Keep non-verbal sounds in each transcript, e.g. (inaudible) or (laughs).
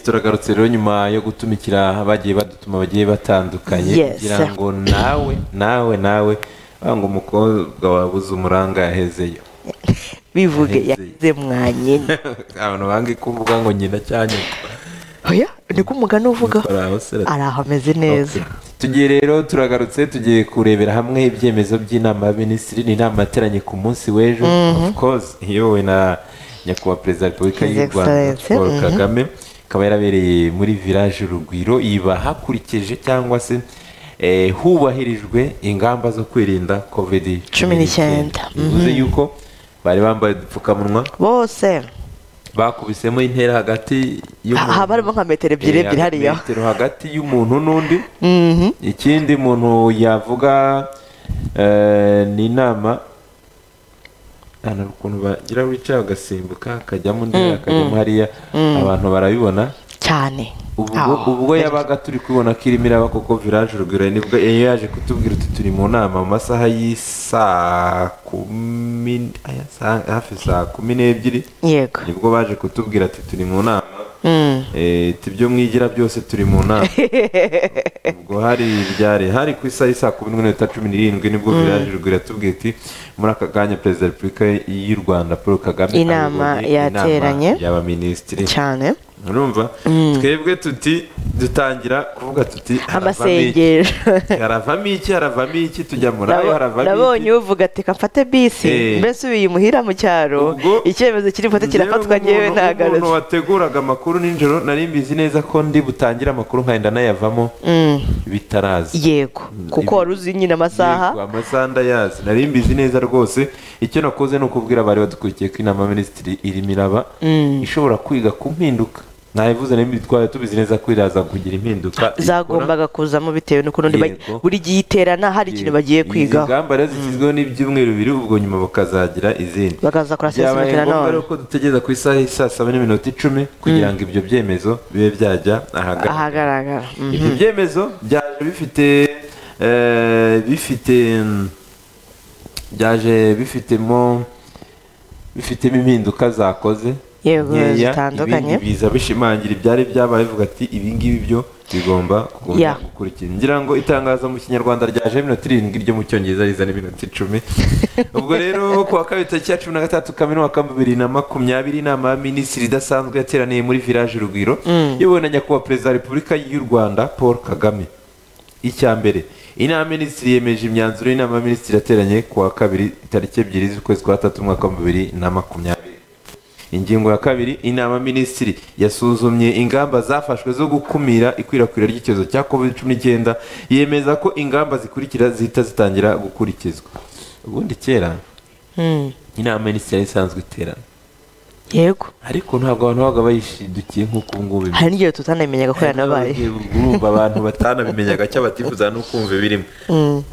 yes turagarutse rero nyuma yo gutumikira bagiye badutuma bagiye batandukanye kugira ngo nawe nawe nawe ngo umukobwa wabuze umuranga yahezeyo. (laughs) Bivuge Yaheze. yagize mwanyine. (laughs) Abantu bange kuvuga ngo nyina cyanyuma oya niko umugani uvuga. Ari aho ameze neza. Tugiye rero turagarutse tugiye kurebera hamwe ibyemezo by'inama y'abaminisitiri ni inama yateranye ku munsi w'ejo. Of course iyobowe na nyakubahwa perezida wa repubulika y'u rwanda paul mhm. kagame. Ikaba yarabereye muri village urugwiro iba hakurikije cyangwa se eh, hubahirijwe ingamba zo kwirinda covid Cumi n'icyenda. bivuze yuko bari bambaye udupfukamunwa. Bose. Bakubisemo intera hagati haba harimo nka metero ebyiri Eh, ebyiri hariya metero hagati y'umuntu n'undi. Mhm. ikindi muntu yavuga eh, ni inama hari ukuntu bagira wicaye agasimbuka akajyamo undi akajyamo hariya abantu barabibona. Cyane. Ubwo yabaga turi kubibona ko irimo iraba koko village urugwiro ni bwo iyo yaje kutubwira uti turi mu nama mu masaha y'isaa kumi hafi saa kumi n'ebyiri yego. ni bwo baje kutubwira ati turi mu nama. Mm. Ibyo mwigira byose turi mu nama. (laughs) Ubwo hari ibyari hari ku isaha y'isaa kumi n'imwe n'iminota cumi n'irindwi ni bwo village ruguru yatubwiye ati muri aka kanya perezida wa repubulika y'u rwanda paul kagame Inama yateranye. y'abaminisitiri. cyane. Urumva twebwe tuti dutangira kuvuga tuti amasengesho. haravamo iki? Haravamo iki? Tujya muri ayo haravamo iki? nabonye uvuga ati kafate bisi. Eh. mbese uyu muhira mu cyaro icyemezo kiri bufate kirafatwa ngewe nk'umuntu ntagarutse. wateguraga amakuru nijoro nari mbizi neza ko ndi butangire amakuru nkahenda nayavamo Mm. bitaraza. Yego. Kuko wari uzi nyine amasaha? Amasaha ndayazi nari mbizi neza rwose. Icyo nakoze ni ukubwira abari badukurikiye ko inama y'aminisitiri irimo iraba ishobora kwiga ku mpinduka. Nabivuze nabi twari tubizi neza ko iraza kugira impinduka zagombaga kuzamo bitewe n'ukuntu buri gihe iterana hari ikintu bagiye Izi kwigaho. ngamba rero zishyizweho n'ibyumweru bibiri ubwo nyuma bakazagira izindi. Bakazakora byabaye assessment ngombwa nanone rero ko dutegereza ku isaha saa saba n'iminota icumi kugira ngo ibyo byemezo bibe byajya ahagaragara. Ahagaragara. Mm. ibyo byemezo byaje bifite eh, bifite mm, byaje bifitemo bifitemo impinduka zakoze. Yego, zitandukanye. biza bishimangira ibyari byabaye bivuga ati ibi ngibi byo bigomba gukurikira ngira ngo itangazo mu kinyarwanda ryaje iminota irindwi ryo mu cyongereza rizana iminota icumi. (laughs) Ubwo rero ku wa kabiri tariki ya cumi na gatatu kamena wa bibiri na makumyabiri inama y'aminisitiri idasanzwe yateraniye muri village urugwiro iyobowe na nyakubahwa perezida wa repubulika y'u rwanda paul kagame. Icya mbere inama y'aminisitiri yemeje imyanzuro y'inama y'aminisitiri yateranye ku wa kabiri tariki ebyiri z'ukwezi kwa gatatu umwaka wa bibiri na makumyabiri. Ingingo ya kabiri inama y'aminisitiri yasuzumye ingamba zafashwe zo gukumira ikwirakwira ry'icyorezo cya covid cumi n'icyenda yemeza ko ingamba zikurikira zihita zitangira gukurikizwa. Ubundi kera Mm. inama y'aminisitiri yari isanzwe iterana. Yego. Ariko ntabwo abantu babaga bayishidukiye nk'uko ubu ngubu. Hari n'igihe tutanabimenyaga ko yanabaye urumva abantu batanabimenyaga icyo batifuza no kumva ibirimo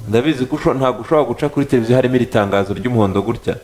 ndabizi ko ntabwo ushobora guca kuri televiziyo harimo iri tangazo ry'umuhondo gutya.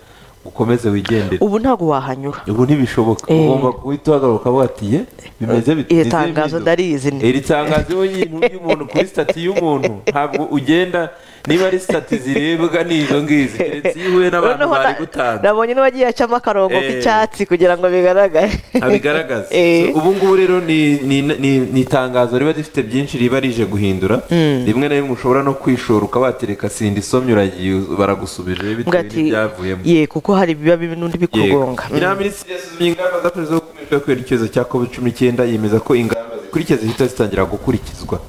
Ukomeze wigendere ubu ntabwo wahanyura ubu ntibishoboka Eh. ugomba guhita uhagarara ukavuga ati ye bimeze bite iri tangazo mpinduka." ndarizi iri tangazo iyo nyine y'umuntu kuri sitati y'umuntu ntabwo ugenda niba ari sitati zirebwa n'izo ngizi. Keretse iyo uhuye n'abantu bari gutanga. nabonye n'uwagiye acamo akarongo Eh. k'icyatsi kugira ngo bigaragare abigaragaza (laughs) Eh. Ubu ngubu rero ni, ni, ni, ni itangazo riba rifite byinshi riba rije guhindura. Rimwe na rimwe ushobora no kwishora ukaba watereka sinda isomye uragiye baragusubije bitewe n'ibyavuyemo. ye kuko hari bibi n'undi bikugonga. Inama minisitiri yasuzumye ingamba zakoze zo gukumira kubera icyorezo cya covid cumi n'icyenda yemeza ko ingamba zikurikira zihita zitangira gukurikizwa.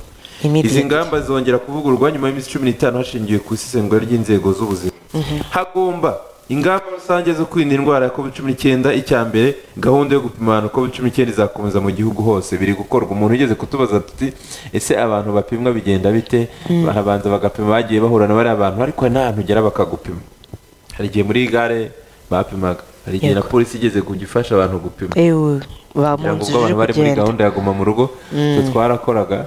Izi ngamba zongera kuvugururwa nyuma y'iminsi cumi n'itanu hashingiwe ku isesengura ry'inzego z'ubuzima. Hagomba ingamba rusange zo kwirinda indwara ya covid cumi n'icyenda icya mbere gahunda yo gupima abantu covid cumi n'icyenda izakomeza mu gihugu hose. Biri gukorwa. Umuntu ugeze kutubaza tuti ese abantu bapimwa bigenda bite? Barabanza bagapima bagiye bahura na bariya bantu. Ariko hari n'ahantu ugera bakagupima. Hari igihe muri gare bapimaga hari igihe na polisi igeze kujya ifasha abantu gupima. Kugira ngo ubwo abantu bari muri gahunda ya guma mu rugo twe twarakoraga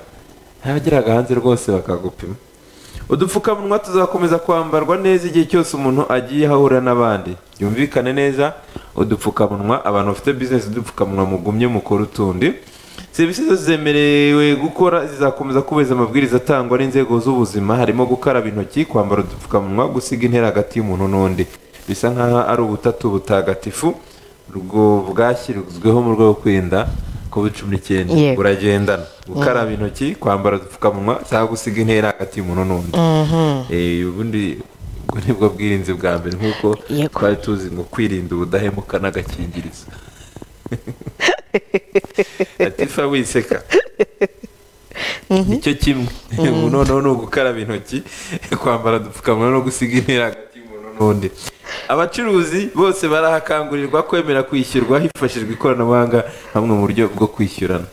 ntibageraga hanze rwose bakagupima. Udupfukamunwa tuzakomeza kwambarwa neza igihe cyose umuntu agiye ahahura n'abandi. Byumvikane neza udupfukamunwa abantu bafite bizinesi udupfukamunwa mugumye mukora utundi. Serivisi zose zemerewe gukora zizakomeza kubahiriza amabwiriza atangwa n'inzego z'ubuzima harimo gukaraba intoki kwambara udupfukamunwa gusiga intera hagati y'umuntu n'undi. Bisa nk'aho ari ubutatu butagatifu bwashyizweho mu rwego rwo kwirinda covid cumi n'icyenda uragendana gukaraba intoki kwambara udupfukamunwa cyangwa gusiga intera hagati y'umuntu n'undi. Eh, ubundi ubwo ni bwo bwirinzi bwa mbere nk'uko twari tuzi ngo kwirinda ubudahemuka n'agakingirizo. (laughs) Latifa wiseka. Nicyo kimwe. Ubu noneho ni ugukaraba intoki kwambara udupfukamunwa no gusiga intera hagati y'umuntu n'undi. Abacuruzi bose barahakangurirwa kwemera kwishyurwa hifashishijwe ikoranabuhanga hamwe mu buryo bwo kwishyurana.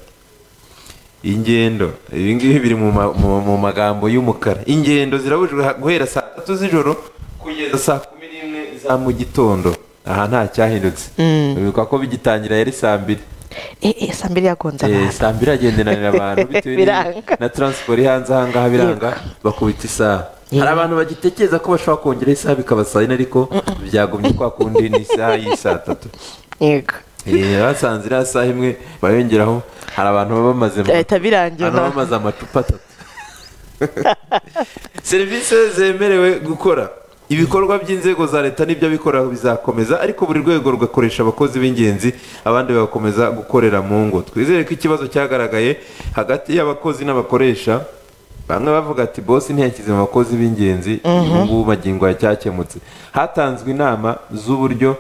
Ingendo. Ibi ngibi biri mu ma- mu- mu magambo y'umukara. Ingendo zirabujijwe guhera saa tatu z'ijoro kugeza saa kumi n'imwe za mu gitondo. Aha nta cyahindutse. Bibuka ko bigitangira yari saa mbiri. Eh eh saa mbiri yagonze Eh, abantu. saa mbiri agendanira abantu. (laughs) Bitewe na taransiporo iri hanze ahangaha biranga bakubita isaha. Hari abantu bagitekereza ko bashobora kongera isaha bikaba saa yine ariko byagumye kwa kundi ni isaha y'isaa tatu. Yego. Basanze iriya saha imwe bayongeraho hari abantu baba bamaze amacupa atatu. (laughs) Serivisi zemerewe gukora. Ibikorwa by'inzego za leta n'ibyo abikorera bizakomeza ariko buri rwego rugakoresha abakozi b'ingenzi abandi bagakomeza gukorera mu ngo. Twizere ko ikibazo cyagaragaye hagati y'abakozi n'abakoresha bamwe bavuga ati bosi ntiyashyize mu bakozi b'ingenzi ubu ngubu magingo ya cyakemutse hatanzwe inama z'uburyo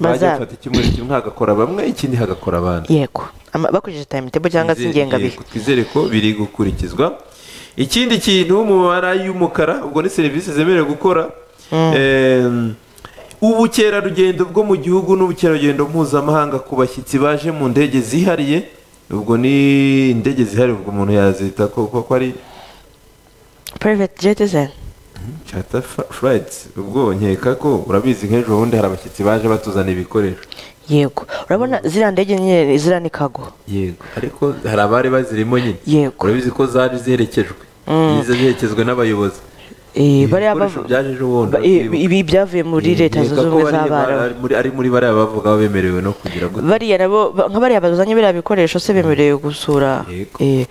bajya bafata icyumweru kimwe hagakora bamwe ikindi hagakora abandi. Yego. Bakoresheje timetable cyangwa se ingengabihe twizere ko biri gukurikizwa. Ikindi kintu mu mabara y'umukara ubwo ni serivisi zemerewe gukora. Em, ubukerarugendo bwo mu gihugu n'ubukerarugendo mpuzamahanga ku bashyitsi baje mu ndege zihariye. Ubwo ni indege zihariye ubwo umuntu yazita ko ari private jet ze charter fa- flights. Ubwo nkeka ko urabizi nk'ejo bundi hari abashyitsi baje batuzana ibikoresho. Yego. Urabona ziriya ndege nyine ziriya ni kago yego. Ariko hari abari bazirimo nyine. Yego. urabizi ko zari ziherekejwe zize ziherekezwe n'abayobozi. Bariya ibikoresho bavu- byaje ejo bundi ba- eh, ibi byavuye muri leta zunze ubumwe bariya z'abarabu ari muri bariya bavuga ko bemerewe no kugira gute bariya nabo nka bariya bazanye biriya bikoresho se bemerewe gusura. Eh,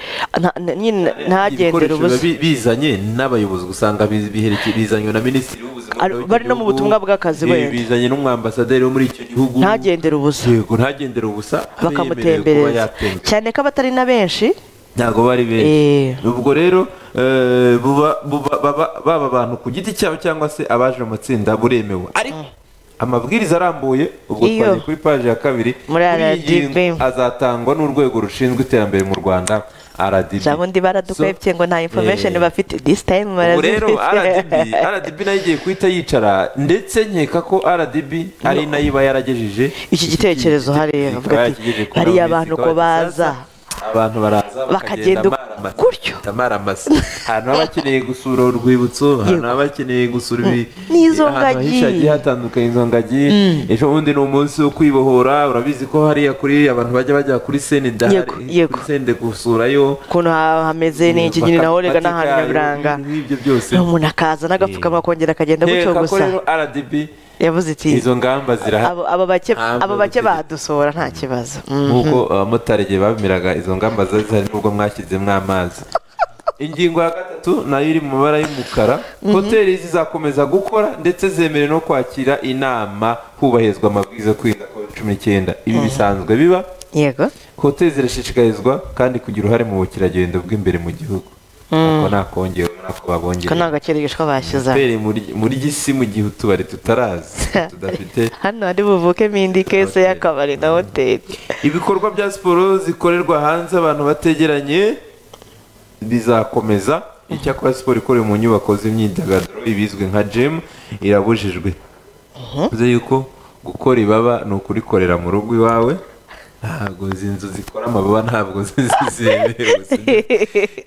ntagendere ubusa bi- bizanye n'abayobozi usanga bizanywe na minisitiri w'ubuzima bari no mu butumwa bw'akazi Eh, wenda. bizanye n'umwambasaderi wo muri icyo gihugu. Ntagendere ubusa. Yego ntagendere ubusa. Bakamutembereza. cyane ko abatari na benshi ntabwo bari benshi. Eh. ubwo rero eh, baba- abantu ku giti cyabo cyangwa se abaje mu matsinda buremewe. Ariko amabwiriza arambuye ubwo twagiye kuri paji ya kabiri azatangwa n'urwego rushinzwe iterambere mu rwanda rdb jabundi baradukwebye ngo nta information eh, bafite this time ubu rero rdb (laughs) rdb na yo igiye guhita yicara ndetse nkeka ko rdb ari na yo iba yaragejeje Iki gitekerezo hariya, bariya abantu ko baza. Abantu baraza Bakagenda gutyo. amaramasa ahantu baba bakeneye gusura urwibutso ahantu baba bakeneye gusura ibi N'izo ngagi. hagiye hatandukanye izo ngagi. Ejo bundi ni umunsi wo kwibohora. Urabizi ko hariya kuri abantu bajya bajya kuri sene ndahari kuri senide gusurayo. Ukuntu hameze ni iki nyine naho rega n'ahantu nyaburanga. byose. Umuntu akaza n'agapfukamunwa akongera akagenda gutyo gusa. rero rdb yavuze iti izo ngamba zirahari abo bake badusohora nta kibazo. Mm. nk'uko abamotari igihe babimiraga izo ngamba zari zihari nubwo mwashyizemo amazi. Ingingo ya gatatu na yo iri mu mabara y'umukara. Hoteli zizakomeza gukora ndetse zemerewe no kwakira inama hubahirizwa amabwiriza yo kwirinda covid cumi n'icyenda. Ibi bisanzwe biba? Yego. Hoteli zirashishikarizwa kandi kugira uruhare mu bukerarugendo bw'imbere mu gihugu. Ako nakongera nako ko nta gakirigishwa bashyize muri- gisi mu gihe utubari tutarazi (laughs) tudafite hano hari buvukemo indi kese y'akabari na hoteli. Ibikorwa bya siporo zikorerwa hanze abantu bategeranye bizakomeza. Icyakora siporo ikorewe mu nyubako z'imyidagaduro ibizwi nka gym irabujijwe. Bivuze yuko gukora ibaba ni ukurikorera mu rugo iwawe. Ntabwo izi nzu zikora amababa ntabwo zemewe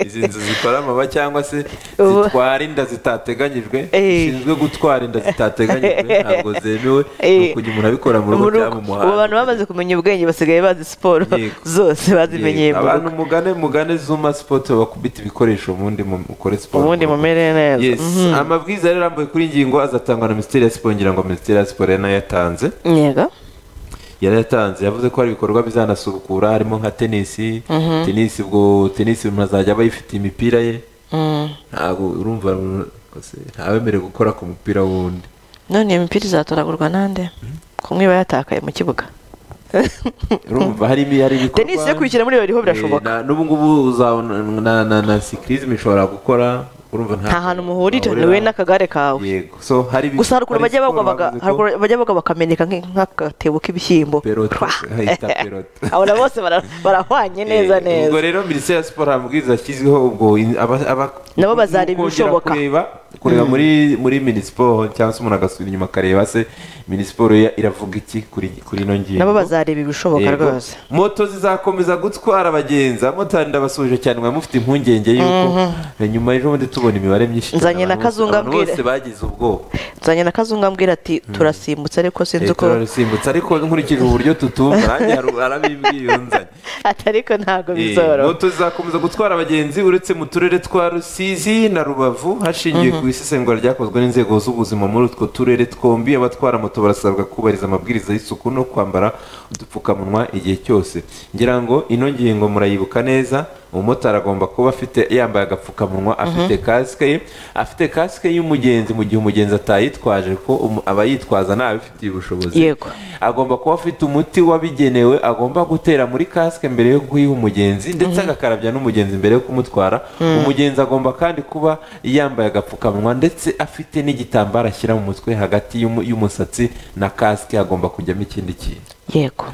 izi nzu zikora amababa cyangwa se Ubu- zitwara inda zitateganyijwe zishinzwe gutwara inda zitateganyijwe ntabwo zemewe. Ni ukujya umuntu abikora mu rugo cyangwa mu ubu abantu muhanda bamaze kumenya ubwenge basigaye bazi siporo. Zose bazimenyeye mu abantu rugo. mugane mugane zuma sipoti bakubita ibikoresho ubundi mukore siporo. Ubundi mumere neza. Mhm. amabwiriza rero arambuye kuri ngingo azatangwa na minisiteri ya siporo ngira ngo minisiteri ya siporo yanayatanze yego. Yarayatanze yavuze ko hari ibikorwa bizanasubukura harimo nka tenisi tenisi ubwo tenisi umuntu azajya aba yifitiye imipira ye. Mm. ntabwo urumva rwose ntawemerewe gukora ku mupira wundi. None iyo mipira izatoragurwa nande? Kumwe iba yatakaye mu kibuga. (laughs) Urumva hari ibikorwa tenisi yo kwishyira muri Eh, birashoboka. N'ubu ngubu uzabona na na na sikirizime ishobora gukora. Hantu muhurira ni we n'akagare kawe. Yego. Gusa hari ukuntu bajya bagwa bakameneka nk'agatebo k'ibishyimbo abona bose barahwanye neza neza. ubwo rero minisiteri ya siporo amabwiriza yashyizweho ubwo Nabo bazareba ibishoboka. kureba kureba muri muri minisiporo cyangwa se umuntu agasubira inyuma akareba se minisiporo iravuga iki kuri ino ngingo? Nabo bazareba ibishoboka rwose. Moto zizakomeza gutwara abagenzi. Abamotari ndabasuje cyane mufite impungenge yuko eh, nyuma y'ejo bundi tubona imibare myinshi Nzanye na Kazunga ambwira. bose bagize ubwoba. Nzanye na kazungu ambwira ati turasimbutse ariko sinzi uko turarisimbutse ariko nkurikije uburyo tutumva nanjye arabimbwiye unzanye (laughs) ati ariko ntabwo bizoroha. moto zizakomeza gutwara abagenzi uretse mu turere twa rusizi na rubavu hashingiwe ku isesengura ryakozwe n'inzego z'ubuzima muri utwo turere twombi. Abatwara moto barasabwa kubahiriza amabwiriza y'isuku no kwambara udupfukamunwa igihe cyose. Ngira ngo ino ngingo murayibuka neza umumotari agomba kuba afite yambaye agapfukamunwa afite kasike ye afite kasike y'umugenzi mu gihe umugenzi atayitwaje ko aba yitwaza ntabifitiye ubushobozi. Agomba kuba afite umuti wabigenewe agomba gutera muri kasike mbere yo kuyiha umugenzi ndetse agakarabya n'umugenzi mbere yo kumutwara. Umugenzi agomba kandi kuba yambaye agapfukamunwa ndetse afite n'igitambaro ashyira mu mutwe hagati y'umu- y'umusatsi na kasike hagomba kujyamo ikindi kintu. Yego.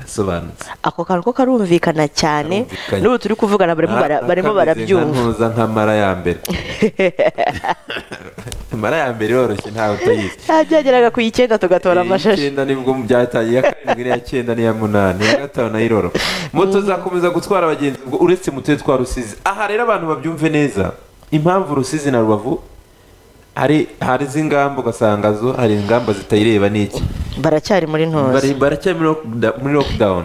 Ako kantu ko karumvikana cyane. N'ubu turi kuvugana barimo bara- barimo barabyumva ntuza nka mara ya mbere. (laughs) Mara ya mbere iroroshye ntawe utayizi. Ah, byageraga ku icyenda tugatora amashashi. icyenda ni bwo byatangiye iya karindwi n'iya cyenda n'iya munani iya gatanu na yo iroroha moto zakomeza gutwara abagenzi uretse mu turere twa rusizi. Aha rero abantu babyumve neza. Impamvu rusizi na rubavu hari hari z'ingamba ugasanga zo hari ingamba zitayireba n'iki? Baracyari muri ntuzi baracyari muri lockdown.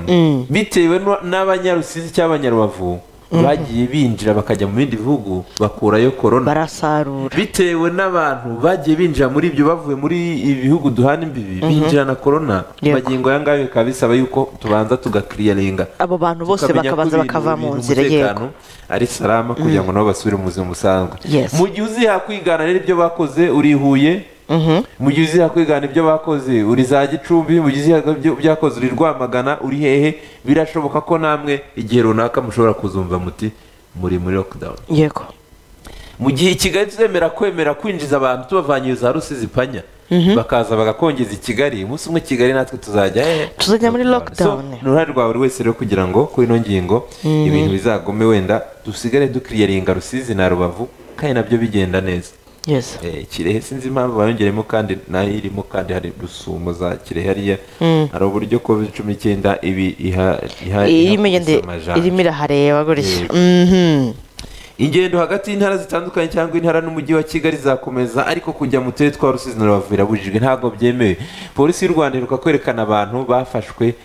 Bitewe no- n'abanyarusizi cyangwa abanyarubavu bagiye binjira bakajya mu bindi bihugu bakurayo korona barasarura. Bitewe n'abantu bagiye binjira muri ibyo bavuye muri ibihugu bihugu duhana imbibi binjira na korona magingo aya ngaya bikaba bisaba yuko tubanza tugakiriyaringa abo bantu bose bakabanza bakava mu nzira yego. ari salama kugira ngo nabo basubire mu buzima busanzwe. Mu gihe uziha kwigana rero ibyo bakoze uri i Huye mu gihe uziha kwigana ibyo bakoze. Uri za gicumbi mu gihe ibyo byakoze. Uri rwamagana uri hehe. Birashoboka ko namwe igihe runaka mushobora kuzumva muti muri muri lockdown. Yego. Mu gihe kigali tuzemera kwemera kwinjiza abantu tubavanye za rusizi panya bakaza bagakongeza i kigali. Umunsi umwe kigali natwe tuzajya hehe Tuzajya. Muri lockdown. Ni uruhare rwa buri wese rero kugira ngo kuri ino ngingo ibintu bizagome wenda dusigare dukiriyaringa rusizi na rubavu kandi na byo bigenda neza. Kirehe sinzi impamvu bayongeremo kandi na yo irimo kandi hari rusumo za kirehe hariya. Hari uburyo covid cumi n'icyenda ibi iha irimo irahareba gutya. Yego. Mhm. Ingendo hagati y'intara zitandukanye cyangwa intara n'umujyi wa kigali zakomeza ariko kujya mu turere twa rusizi na rubavu birabujijwe ntabwo byemewe. Polisi y'u rwanda iheruka kwerekana abantu bafashwe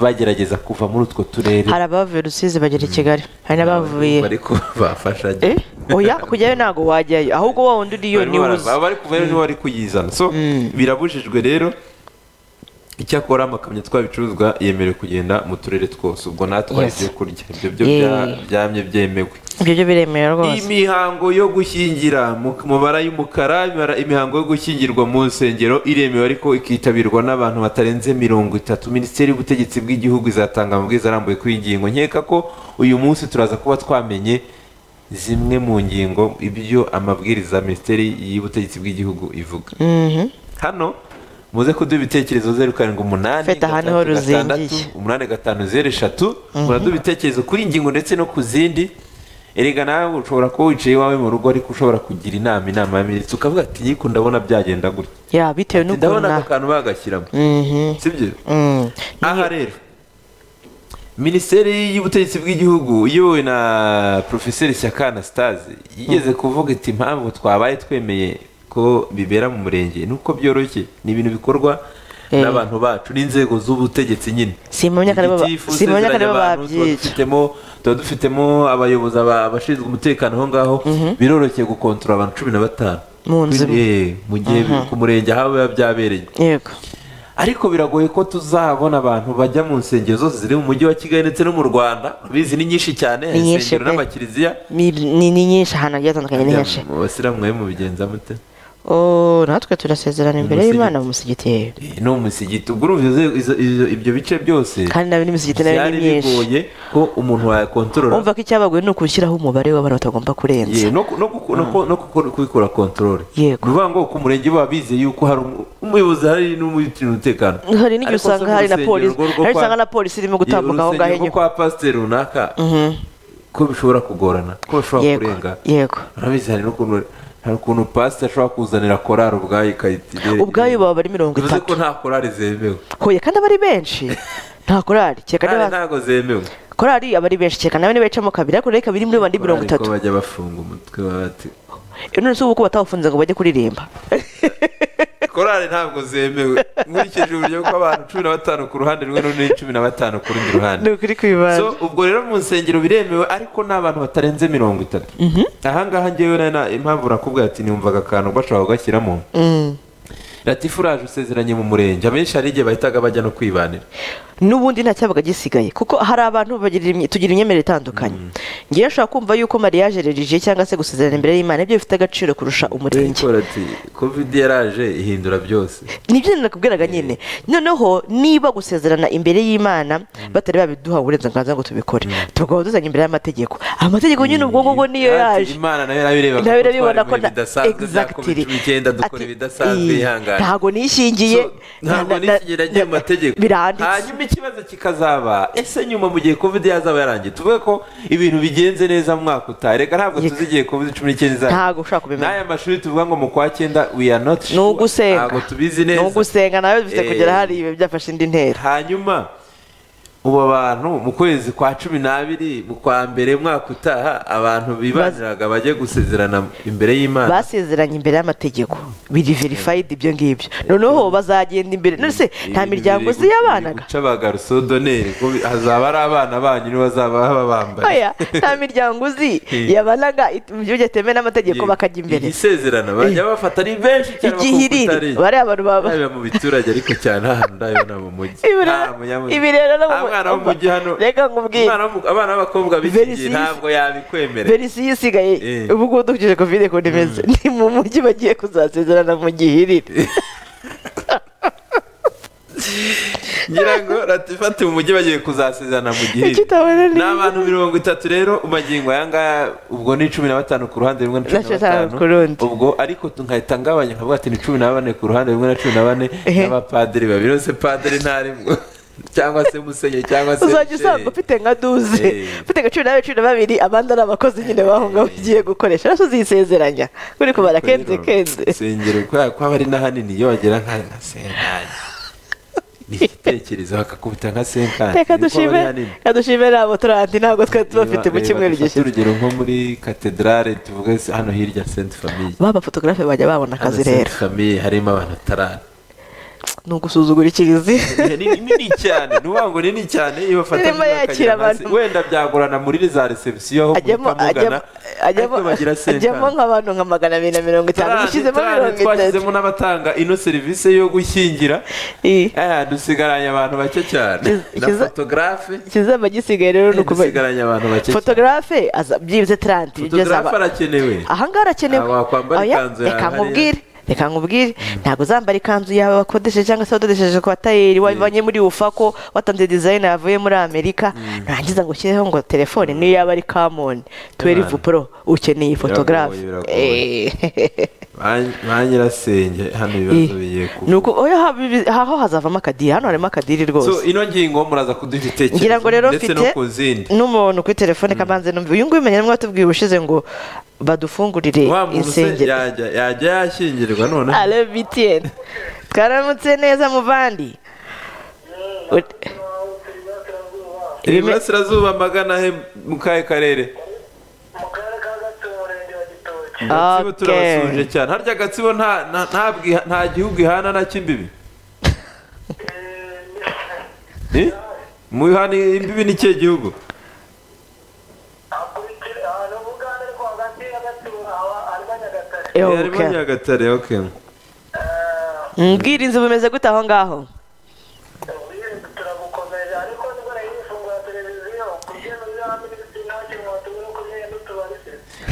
bagerageza kuva muri utwo turere. Hari abavuye rusizi bagera i kigali hari n'abavuye ariko bafasha eh? Oya kujyayo ntabwo wajyayo ahubwo wa wundi uriyo ni we uzi abari kuvayo nibo bari kuyizana. So birabujijwe rero icyakora amakamyo atwara ibicuruzwa yemerewe kugenda mu turere twose. Ubwo natwara Yes. ibyo kurya. Ibyo byo byamye byemewe. Ibyo byo biremewe rwose. Imihango yo gushyingira mu mabara y'umukara imihango yo gushyingirwa mu nsengero iremewe ariko ikitabirwa n'abantu batarenze mirongo itatu. Minisiteri y'ubutegetsi bw'igihugu izatanga amabwiriza arambuye kuri iyi ngingo. Nkeka ko uyu munsi turaza kuba twamenye zimwe mu ngingo ibyo amabwiriza minisiteri y'ubutegetsi bw'igihugu ivuga. Mhm. hano muze kuduha ibitekerezo zeru karindwi umunani gatandatu umunani gatanu zeru eshatu. Muraduha ibitekerezo kuri iyi ngingo ndetse no ku zindi. Erega nawe ushobora kuba wicaye iwawe mu rugo ariko ushobora kugira inama inama ya minisitiri. Ukavuga ati yiko ndabona byagenda gutya. Ya bitewe n'ukuntu ndabona na aka kantu bagashyiramo. Mhm. sibyo Mm. aha rero minisiteri y'ubutegetsi bw'igihugu iyobowe na porofeseri shyaka anastase yigeze kuvuga iti impamvu twabaye twemeye ko bibera mu murenge. Nuko byoroshye ni ibintu bikorwa Eh. n'abantu bacu n'inzego z'ubutegetsi nyine. Simenya ko ari bo ba- Igitifu, simenya ko ari bo usezeranya abantu, tuba dufitemo abayobozi aba- abashinzwe umutekano aho ngaho biroroshye gukontorora abantu cumi na batanu. Mu nzu. Eh, mu gihe ku murenge aho biba byabereye. Ariko biragoye ko tuzabona abantu bajya mu nsengero zose ziri mu mujyi wa kigali ndetse no mu rwanda. Bizi ni nyinshi cyane. Insengero pe. n'amakiliziya ni nyinshi ahantu hagiye hatandukanye ni henshi mu basilamu mwe mubigenza mute? Natwe turasezerana imbere Umusigiti. y'imana mu musigiti Eh, no mu musigiti ubwo urumva ibyo bice byose kandi nawe n'imisigiti na yo ni myinshi. bigoye ko umuntu wayakontorora. Wumva ko icyabagoye ni ukushyiraho umubare w'abantu batagomba kurenza. No ku- no ku- no ku- no ku- kubikora kontorore ni ukuvuga ngo ku murenge baba bizeye yuko hari umu- umuyobozi hari n'umuyobozi umutekano hari n'igihe usanga hari na polisi hari usanga na polisi irimo gutambuka aho ngaho inyuma kwa pasiteri runaka ko bishobora kugorana ko bashobora yego kurenga. yego. Urabizi hari n'ukuntu hari ukuntu pasiteri ashobora kuzanira korari ubwayo ikayitire ubwayo baba ari mirongo bivuze ko itatu nta korari zemewe. Hoye kandi aba ari benshi nta korari. Niba ntabwo zemewe. Korari aba ari benshi kereka nawe nibacamo kabiri ariko reka biri muri bandi mirongo Korari ko itatu bajya bafunga umutwe bati none se ubu ko batawufunze ngo bajye kuririmba. Korari ntabwo zemewe. Nkurikije uburyo bw'abantu cumi na batanu ku ruhande rumwe n'undi cumi na batanu ku rundi ruhande. Ni ukuri kwibanda so ubwo rero mu nsengero biremewe ariko ni abantu batarenze mirongo itatu. Ahangaha ngewe impamvu nakubwira ati niyumvaga akantu bashobora kugashyiramo Mm. latifu uraje usezeranye mu murenge. Abenshi hari igihe bahitaga bajya no kwibanira. N'ubundi nta cyabaga gisigaye. Kuko hari abantu tugira imyemerere itandukanye. Ngewe nshobora kumva yuko mariage religieuse cyangwa se gusezerana imbere y'imana ibyo bifite agaciro kurusha umurenge. covid yaraje ihindura byose. Nibyo nakubwiraga nyine. Noneho niba gusezerana imbere y'imana batari babiduha uburenganzira ngo tubikore. Tugomba duzanye imbere y'amategeko. Amategeko nyine ubwo ngubwo niyo yaje. Imana na yo irabibona ko exactly. covid cumi n'icyenda dukora Ati, ibidasanzwe "Ii, ihangane. ntabwo nishingiye. Na- nishingiye nagiye mu mategeko hanyuma ikibazo kikazaba ese nyuma mu gihe covid yazaba yarangiye? Tuvuge ko ibintu bigenze neza mu mwaka utaha. Reka ntabwo tuzi igihe covid cumi n'icyenda izaba. Ntabwo ushobora kubimenya. N'aya mashuri tuvuga ngo mu kwa cyenda we are not sure ntabwo tubizi ni neza ugusenga. Nawe bifite Eh. kugera hariya byafashe indi ntera. Hanyuma ubu abantu mu kwezi kwa cumi n'abiri mu kwa mbere mwaka utaha abantu bibaniraga bajye gusezerana imbere y'imana. Basezeranye imbere y'amategeko. Biri verifayidi ibyo ngibyo. Noneho bazagenda imbere. None se nta miryango uzi y'abanaga guca bagarusodoneri hazaba ari abana banyu nibo bazaba babambaye oya nta miryango uzi. (laughs) Eh. yabanaga ibyo bitemewe n'amategeko bakajya imbere. isezerano bajya bafata ari benshi cyane igihiriri. bakubutare. bariya abantu baba mu biturage ariko cyane ahantu ndabona mu mujyi. Ibi rero- ibi rero no mu- Nta mwana wo mu reka nkubwire. Umwana abana b'abakobwa b'iki ntabwo yabikwemerera verisiyo isigaye Eh. ubu ngubu dukurikije kovide ukuntu imeze ni mu mujyi bagiye kuzasezerana mu gihiriri. (laughs) Ngira ngo ratifati mu mujyi bagiye kuzasezerana mu gihe ni- abantu mirongo itatu rero magingo aya ngaya ubwo ni cumi na batanu ku ruhande rumwe na cumi Na batanu. ubwo ariko nkahita ngabanya nkavuga ati ni cumi na bane ku ruhande rumwe na cumi na bane n'abapadiri babiri. Bose padiri ntarimwo cyangwa se musenyeri cyangwa se uzajya usanga ufite nka duze Eh. ufite nka cumi n'abiri cumi na babiri abandi ari abakozi nyine baho ngaho ugiye gukoresha. Rero uzisezeranya kuri kubara kenze kenze. Urusengero kubera ko aba ari na hanini iyo wagera nka nka senkani ni igitekerezo bakakubita nka senkani reka dushime reka dushime nabo turandi ntabwo twari tubafite mu cyumweru gishize. urugero nko muri katedrale tuvuge hano hirya senti famiye baba fotogarafe bajya babona akazi rero. Famiye harimo abantu atarani (laughs) ni ugusuzugura ikiliziya ni nini cyane ni ukuvuga ngo ni nini cyane iyo bafata Irimo bakagira yakira nka se- abantu. wenda byagorana muri za reception aho muhita mugana ariko bagira ajyamo nk'abantu nka magana abiri na mirongo itanu. Dushyizemo mirongo itatu. twashyizemo n'abatanga ino serivisi yo gushyingira. Eh, dusigaranye abantu bake cyane. Na fotogarafe ikizaba gisigaye rero ni dusigaranye abantu bake cyane. Fotogarafe byibuze taranti fotogarafe arakenewe. Ahangaha arakenewe. Ah, wakwambara ikanzu yawe reka hariya. Reka nkubwire. Ntabwo uzambara ikanzu yawe wakodesheje cyangwa se wadodesheje ku batayeri wavanye muri ufako watanze dizayini yavuye muri amerika. Ntangiza ngo ushyireho ngo telefone niyo yaba ari kamoni tuwerivu pro. Ukeneye fotogarafe biragoye. ba nyirasenge hano ibibazo bigiye kuba ha- bibi- aho hazavamo akadiri hano harimo akadiri rwose. Ino ngingo muraza kuduha ibitekerezo ndetse no ku zindi. n'umuntu kuri telefone kabanze numva uyu nguyu umenya mwatubwiye ubushize ngo badufungurire insengero. yajya yajya yashyingirwa none alo bitiyeni twaramutse neza muvandi. Iburasirazuba magana he mu kahe karere gatsibo turabasuje cyane. Harya gatsibo nta gihugu ihana na cy'imbibi (laughs) Eh? mu ihana imbibi ni ikihe gihugu hakurikira ahantu bugande ariko hagati ya gatsibo haba harimo nyagatare Eh, Eh, harimo nyagatare okay. Ubwirinzi bumeze gute aho ngaho?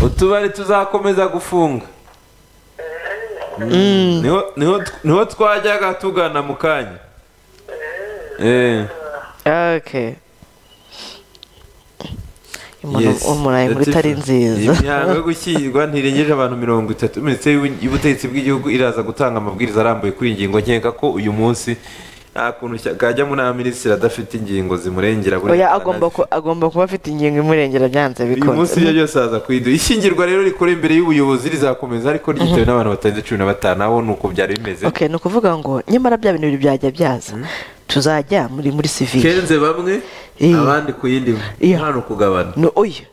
Utubari tuzakomeza gufunga. Niho ni ho ni ho twajyaga tugana mu kanya Eh. okay umuntu Yes. Umurayi muri itari nziza. Imihango yo gushyingirwa ntirengeje abantu mirongo itatu. Minisiteri y'ubu- y'ubutegetsi bw'igihugu iraza gutanga amabwiriza arambuye kuri iyi ngingo. Nkeka ko uyu munsi nta kuntu shyaka kajya mu nama minisitiri adafite ingingo zimurengera agomba ku- agomba kuba afite ingingo imurengera byanze uyu munsi bikunze ibyo byose aza kwiduha. Ishyingirwa rero rikora imbere y'ubuyobozi rizakomeza ariko ryitewe n'abantu batarenze cumi na batanu. Aho ni uko byari bimeze. Okay ni ukuvuga ngo nyamara bya bintu byajya byaza tuzajya muri muri sivili kenze bamwe abandi ku yindi. Hano kugabana oya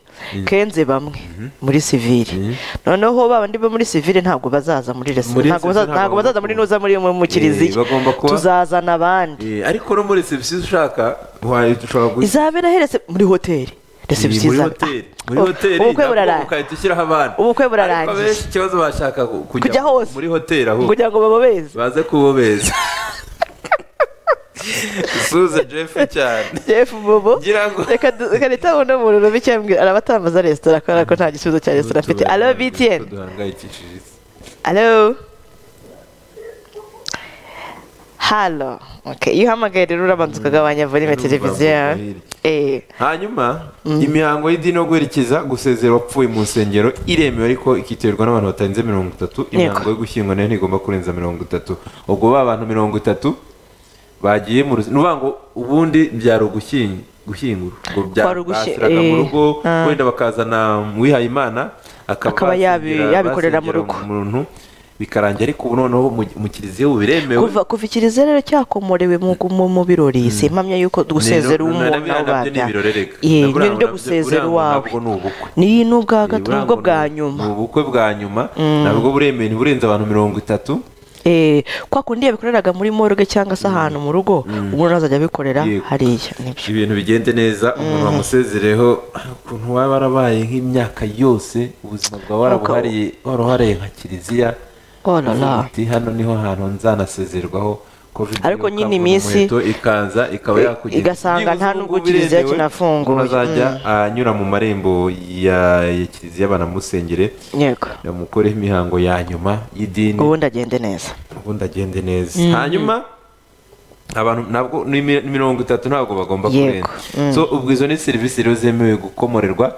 kenze bamwe muri sivili noneho babandi bo muri sivili ntabwo bazaza muri resitora ntabwo bazaza- muri nuza muri mu kiliziya kuba- tuzazana abandi. Eh, ariko no muri serivisi ushaka izabera heretse muri hoteli muri izaba- hoteli muri Oh, hoteli nabwo burarangiye ukahita ushyiraho abana. Ubukwe burarangiye. ikibazo bashaka ku- Kujya hose. muri hoteli ahubwo kugira ngo bababeze baze kubobeza. (laughs) suze jeff cyane jeff bobo. Reka leta uno muntu rubi cyangwa arabatambaza resitora kubera ko nta gisubizo cya resitora afite. Alo btn alo halo. Iyo uhamagaye rero urabanza ukagabanya volume televiziyo hirya. eh. Hanyuma imihango y'idini yo guherekeza gusezera wapfuye mu nsengero iremewe ariko ikiterwa n'abantu batarenze mirongo itatu imihango yo gushyingwa na yo ntigomba kurenza mirongo itatu. Ubwo ba bantu mirongo itatu bagiye mu ruzi. Ni ngo ubundi byari ugushying- gushyingura. Ngo bashyiraga mu eh, rugo ah. wenda bakazana uwihaye imana Akaba yabikorera mu rugo. bikarangira ariko ubu noneho mu- kiliziya ubu biremewe. Kuva ikiliziya rero cyakomorewe mu birori si impamya yuko gusezera Rero, umuntu na byo nabo na byo ni babya ibintu byo gusezera ntabwo ni n'ubwa gatatu nubwo bwa nyuma. ni ubukwe bwa nyuma. Nabwo buremewe ntiburenze abantu mirongo itatu. Kwa kundi yabikoreraga muri morgue cyangwa se ahantu mu rugo umuntu azajya abikorera hariya ibintu bigende neza umuntu wamusezereho ukuntu waba warabaye nk'imyaka yose ubuzima bwawe warabuhariye warabuhariye nka kiliziya. Oh hano ni ho hantu nzanasezerwaho. Ariko nyine iminsi- igasanga nta nubwo kiliziya kinafunguye. azajya anyura mu marembo ya ya kiliziya banamusengere. Bamukoreho imihango ya nyuma y'idini. Ubundi agende neza. Ubundi agende neza. Hanyuma abantu ntabwo ni mi- mirongo itatu ntabwo bagomba Yego. kurenza so ubwo izo ni serivisi rero zemewe gukomorerwa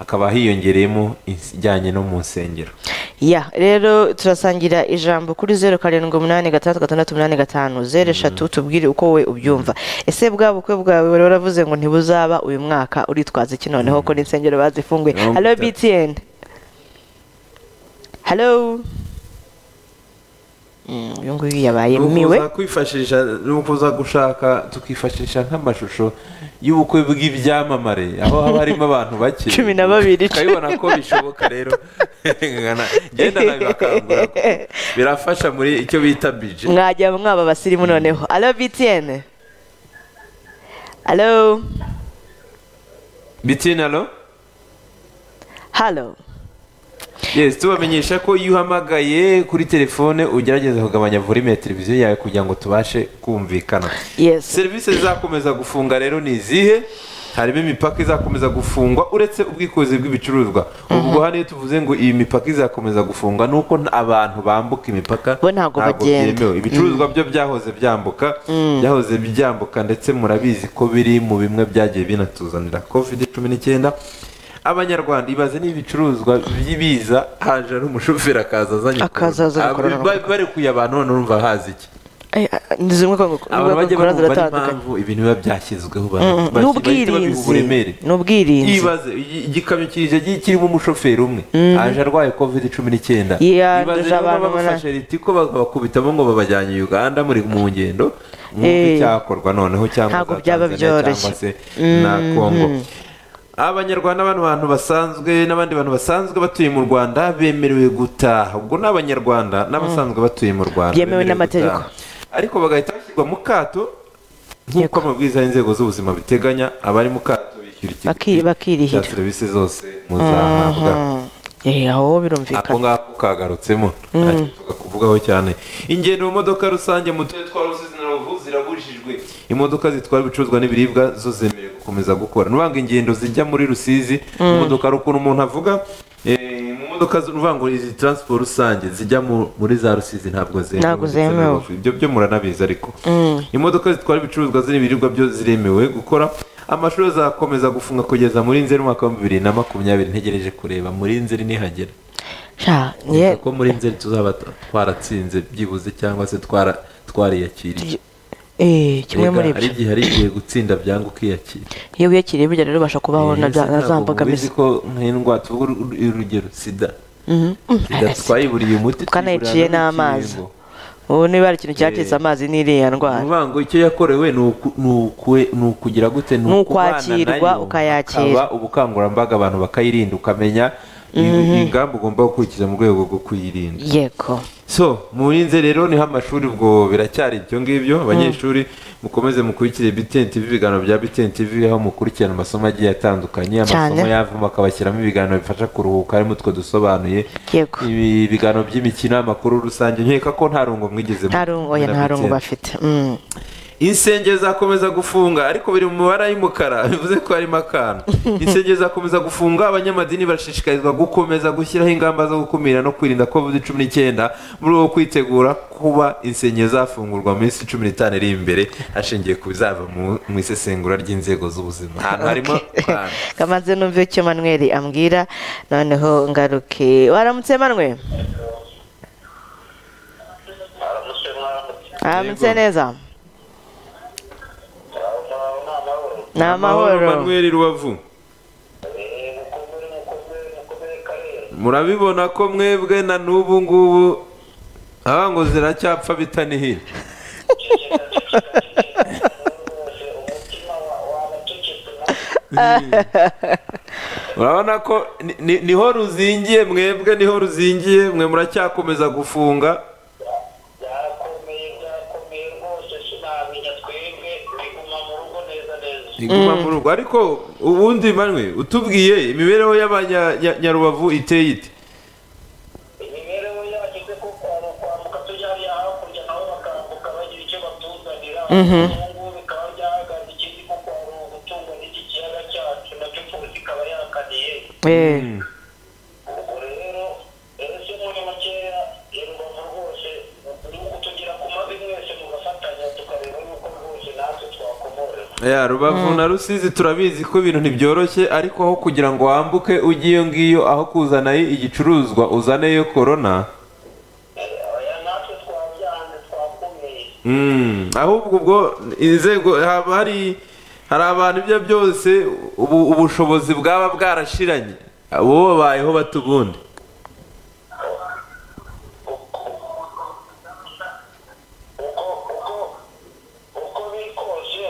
hakaba hiyongereyemo ijyanye no mu nsengero. Ya rero turasangira ijambo kuri zeru karindwi umunani gatandatu gatandatu umunani gatanu zeru eshatu tubwire uko we ubyumva. Ese bwa bukwe bwawe wari waravuze ngo ntibuzaba uyu mwaka uritwaza iki noneho ko n'insengero bazifunguye? Halo btn halo Mm, uyu nguyu yabaye miwe. ni ukuza gushaka tukifashisha nk'amashusho y'ubukwe bw'ibyamamare aho haba harimo abantu bake. Cumi na babiri. ukabibona ko bishoboka rero. Ngenda nabibakangura birafasha muri icyo bita bije. Mwajya mwaba abasirimu noneho. Halo btn. Halo bitinalo halo. Yes tubamenyesha ko iyo uhamagaye kuri telefone ugerageza kugabanya volume ya televiziyo yawe kugira ngo tubashe kumvikana. Yes. Serivisi zizakomeza gufunga rero ni izihe? Harimo imipaka izakomeza gufungwa uretse ubwikorezi bw'ibicuruzwa. Ubwo hano iyo tuvuze ngo iyi mipaka izakomeza gufungwa ni uko abantu bambuka imipaka ntabwo byemewe. Ibicuruzwa byo byahoze byambuka byahoze byambuka ndetse murabizi ko biri mu bimwe byagiye binatuzanira covid cumi n'icyenda. Abanyarwanda ibaze n'ibicuruzwa by'ibiza haje ari umushoferi akaza azanye Akaza azanye corona. corona. Ba- barekuye abantu none urumva hazi iki? Eh, ah, ni zimwe abantu bajya bumva impamvu ibintu biba byashyizweho Mm, mm, babiha n'ubwirinzi uburemere n'ubwirinzi. Ibaze igi- igikamyo gi- kirimo umushoferi umwe. Aje arwaye covid cumi n'icyenda. Ibaze rero abantu babafashe ritiko bakabakubitamo ngo babajyanye uganda muri mu ngendo Eh. mwumve icyakorwa noneho cyangwa za Tanzania cyangwa se na kongo abanyarwanda bano bantu basanzwe n'abandi bantu basanzwe batuye mu rwanda bemerewe gutaha. Ubwo ni abanyarwanda n'abasanzwe batuye mu rwanda Byemewe n'amategeko. ariko bagahita bashyirwa mu kato nk'uko amabwiriza y'inzego z'ubuzima biteganya abari mu kato bishyura bakirihira. serivisi zose muzahabwa. Eh, aho ako birumvikana ngako kagarutsemo ntacyo tukakuvugaho cyane. Ingendo mu modoka rusange mu turere twa rusizi imodoka zitwara ibicuruzwa n'ibiribwa zo zemerewe gukomeza gukora. Nubanga ingendo zijya muri rusizi mu modoka hari ukuntu umuntu avuga eh, mu modoka zo- nuvuga ngo izi transport rusange zijya mu- muri za rusizi ntabwo zemewe. Ibyo byo muranabizi ariko. Imodoka zitwara ibicuruzwa n'ibiribwa byo ziremewe gukora amashuri azakomeza gufunga kugeza muri nzeri umwaka wa bibiri na makumyabiri. Ntegereje kureba muri nzeri nihagera. Ko muri nzeri tuzaba twaratsinze byibuze cyangwa se twariyakiriye eh kimwe Erega muri hari ibyo. igihe hari igihe gutsinda byanga ukiyakira iyo wiyakiriye burya rero ubasha kubaho na bya- na za mbogamizi ko nk'indwara tuvuga uru- urugero sida. Mhm. Mm, sida ariko twayiburiye umuti twanayiciye n'amazi. ubu niba hari ikintu cyateza amazi n'iriya ni ndwara. ngo icyo yakorewe ni ukugira gute? Ni ukwakirwa, ukayakira. hakaba ubukangurambaga abantu bakayirinda ukamenya ingamba ugomba gukurikiza mu rwego rwo kuyirinda yego. So murinze rero ni ho amashuri ubwo biracyari ibyo ngibyo. Abanyeshuri mukomeze mukurikire BTN TV ibiganiro bya BTN TV aho mukurikirana amasomo agiye atandukanye amasomo yavamo akabashyiramo ibiganiro bifasha kuruhuka harimo utwo dusobanuye. Yego. ibi biganiro by'imikino amakuru rusange nkeka ko nta rungo mwigeze nta rungo bafite. Mm. Insengero zakomeza gufunga ariko biri mu mabara y'umukara (laughs) bivuze ko harimo akantu. Insengero zakomeza gufunga abanyamadini barashishikarizwa gukomeza gushyiraho ingamba zo gukumira no kwirinda covid cumi n'icyenda muri rwo kwitegura kuba insengero zafungurwa mu minsi cumi n'itanu iri imbere hashingiye ku bizava mu- mu isesengura ry'inzego z'ubuzima. Ahantu harimo (laughs) kamaze numve icyo manweri ambwira noneho ngaruke. Waramutse manwe aramutse neza? Ni amahoro manuel rubavu murabibona ko mwebwe na n'ubu ngubu aba ngo ziracyapfa bitanihira (laughs) urabona ko ni- ni- ni ho ruzingiye mwebwe ni ho ruzingiye mwe muracyakomeza gufunga. Iguma mu rugo ariko ubundi manwe utubwiye imibereho y'abanyarubavu iteye ite? Imibereho yagize ko kwa- kwambuka tujya hariya hakurya nabo bakambuka bagira icyo batuzanira ubu bikaba byahagaze ikindi ko kwari ugutungwa n'iki kiyaga cyacu na cyo polisi ikaba yakaniye Eh, ubwo rero ese muri makeya i rubavu rwose ni ukutugira ku mavi mwese mugafatanya tukareba yuko rwose natwe twakomorerwa ya rubavu na rusizi turabizi ko ibintu ntibyoroshye ariko aho kugira ngo wambuke ujye iyo ngiyo aho kuzanayo igicuruzwa uzaneyo korona aya natwe twabyanze twakomeye Mm, ahubwo ubwo inzego haba hari hari abantu ibyo byose ubu ubushobozi bwaba bwarashiranye. Bo babayeho bata ubundi uko uko uko biri kose Mm,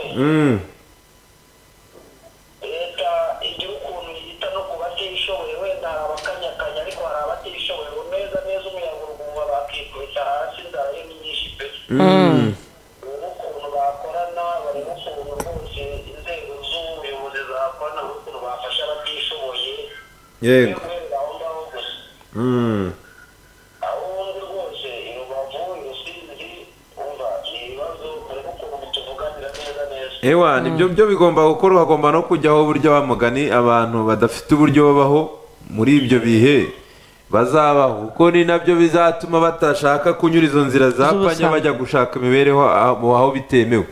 leta igira ukuntu yita no ku batishoboye wenda hari abakanyakanya ariko hari abatishoboye neza neza umuyaga uruguma bakikubita hasi inzara ni nyinshi pe mm. barimo ukuntu bakorana barimo ukuntu rwose inzego z'ubuyobozi zakorana n'ukuntu bafasha abatishoboye yego gusa Mm. aho ubundi rwose i rubavu i rusizi umva ni ibibazo barimo ukuntu tuvuganira neza neza ewa ni byo byo bigomba gukorwa hagomba no kujyaho uburyo bamugani abantu badafite uburyo babaho muri ibyo bihe. Bazabaho. Kuko ni na byo bizatuma batashaka kunyura izo nzira Z'ubusambo. bajya gushaka imibereho aho bitemewe.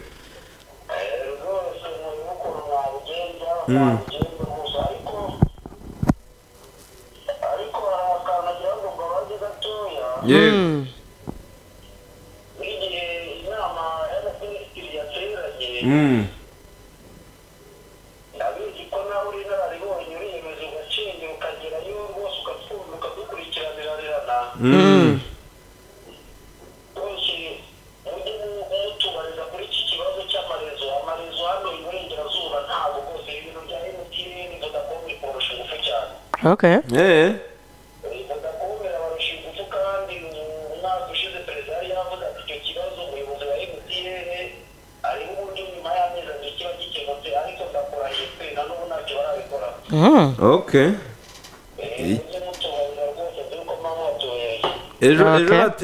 Rwose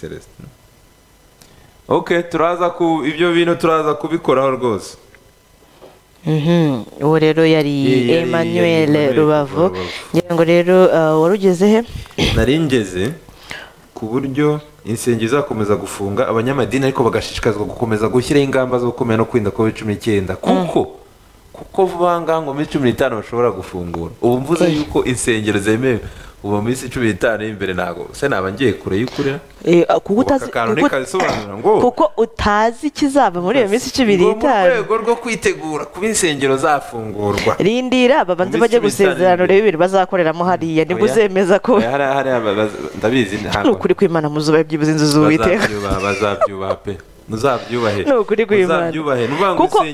Celestin okay turaza ku ibyo bintu turaza kubikoraho rwose uwo rero yari emmanuel rubavu ngira ngo rero wari ugeze he nari ngeze ku buryo insengero izakomeza gufunga abanyamadini ariko bagashishikarizwa gukomeza gushyiraho ingamba zo gukomera no kwirinda covid cumi n'icyenda kuko kuko vuba aha ngaha ngo muri cumi n'itanu bashobora gufungura ubu mvuze yuko insengero zemewe ubu mu minsi cumi n'itanu iri imbere ntabwo se naba ngiye kure y'ukurira Eh, uh, (laughs) kuko utazi ikizava muri iyo minsi cumi ngo mu n'itanu. rwego rwo kwitegura kuba insengero zafungurwa. Rindira babanze Mu bajye n'itanu gusezerano reba ibintu bazakoreramo hariya. Nibwo Oya. uzemeza ko baza- ndabizi ni ukuri kwimana muzuba byibuze inzu z'uwiteka. Bazabyubaha pe. Muzabyubahe Ni ukuri kw'Imana. Kuko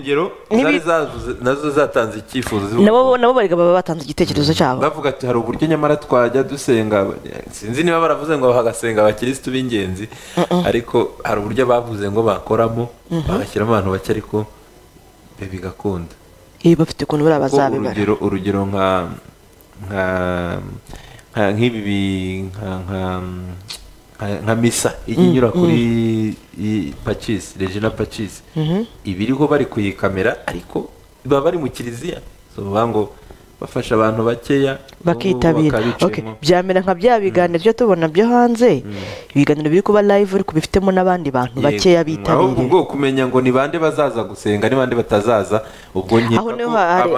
na zo zatanze icyifuzo nabo ngo- nabo bari baba batanze igitekerezo cyabo. Bavuga ati hari uburyo nyamara twajya dusenga sinzi niba baravuze ngo hagasenga abakirisitu b'ingenzi ariko hari uburyo bavuze ngo bakoramo bagashyiramo abantu bake ariko bigakunda. Iyo bafite ukuntu buriya bazabibara urugero nka nk'ibi bi- nka nka misa ijya inyura kuri i- pacisi regina pacisi ibiriho bari kuyikamera ariko baba bari mu kiliziya. Bavuga ngo bafasha abantu bakeya. Bakitabira byamera nka bya biganiro byo tubona byo hanze. Ibiganiro biri kuba live ariko bifitemo n'abandi bantu bakeya bitabiriye. Ubwo kumenya ngo ni bande bazaza gusenga ni bande batazaza ubwo ariho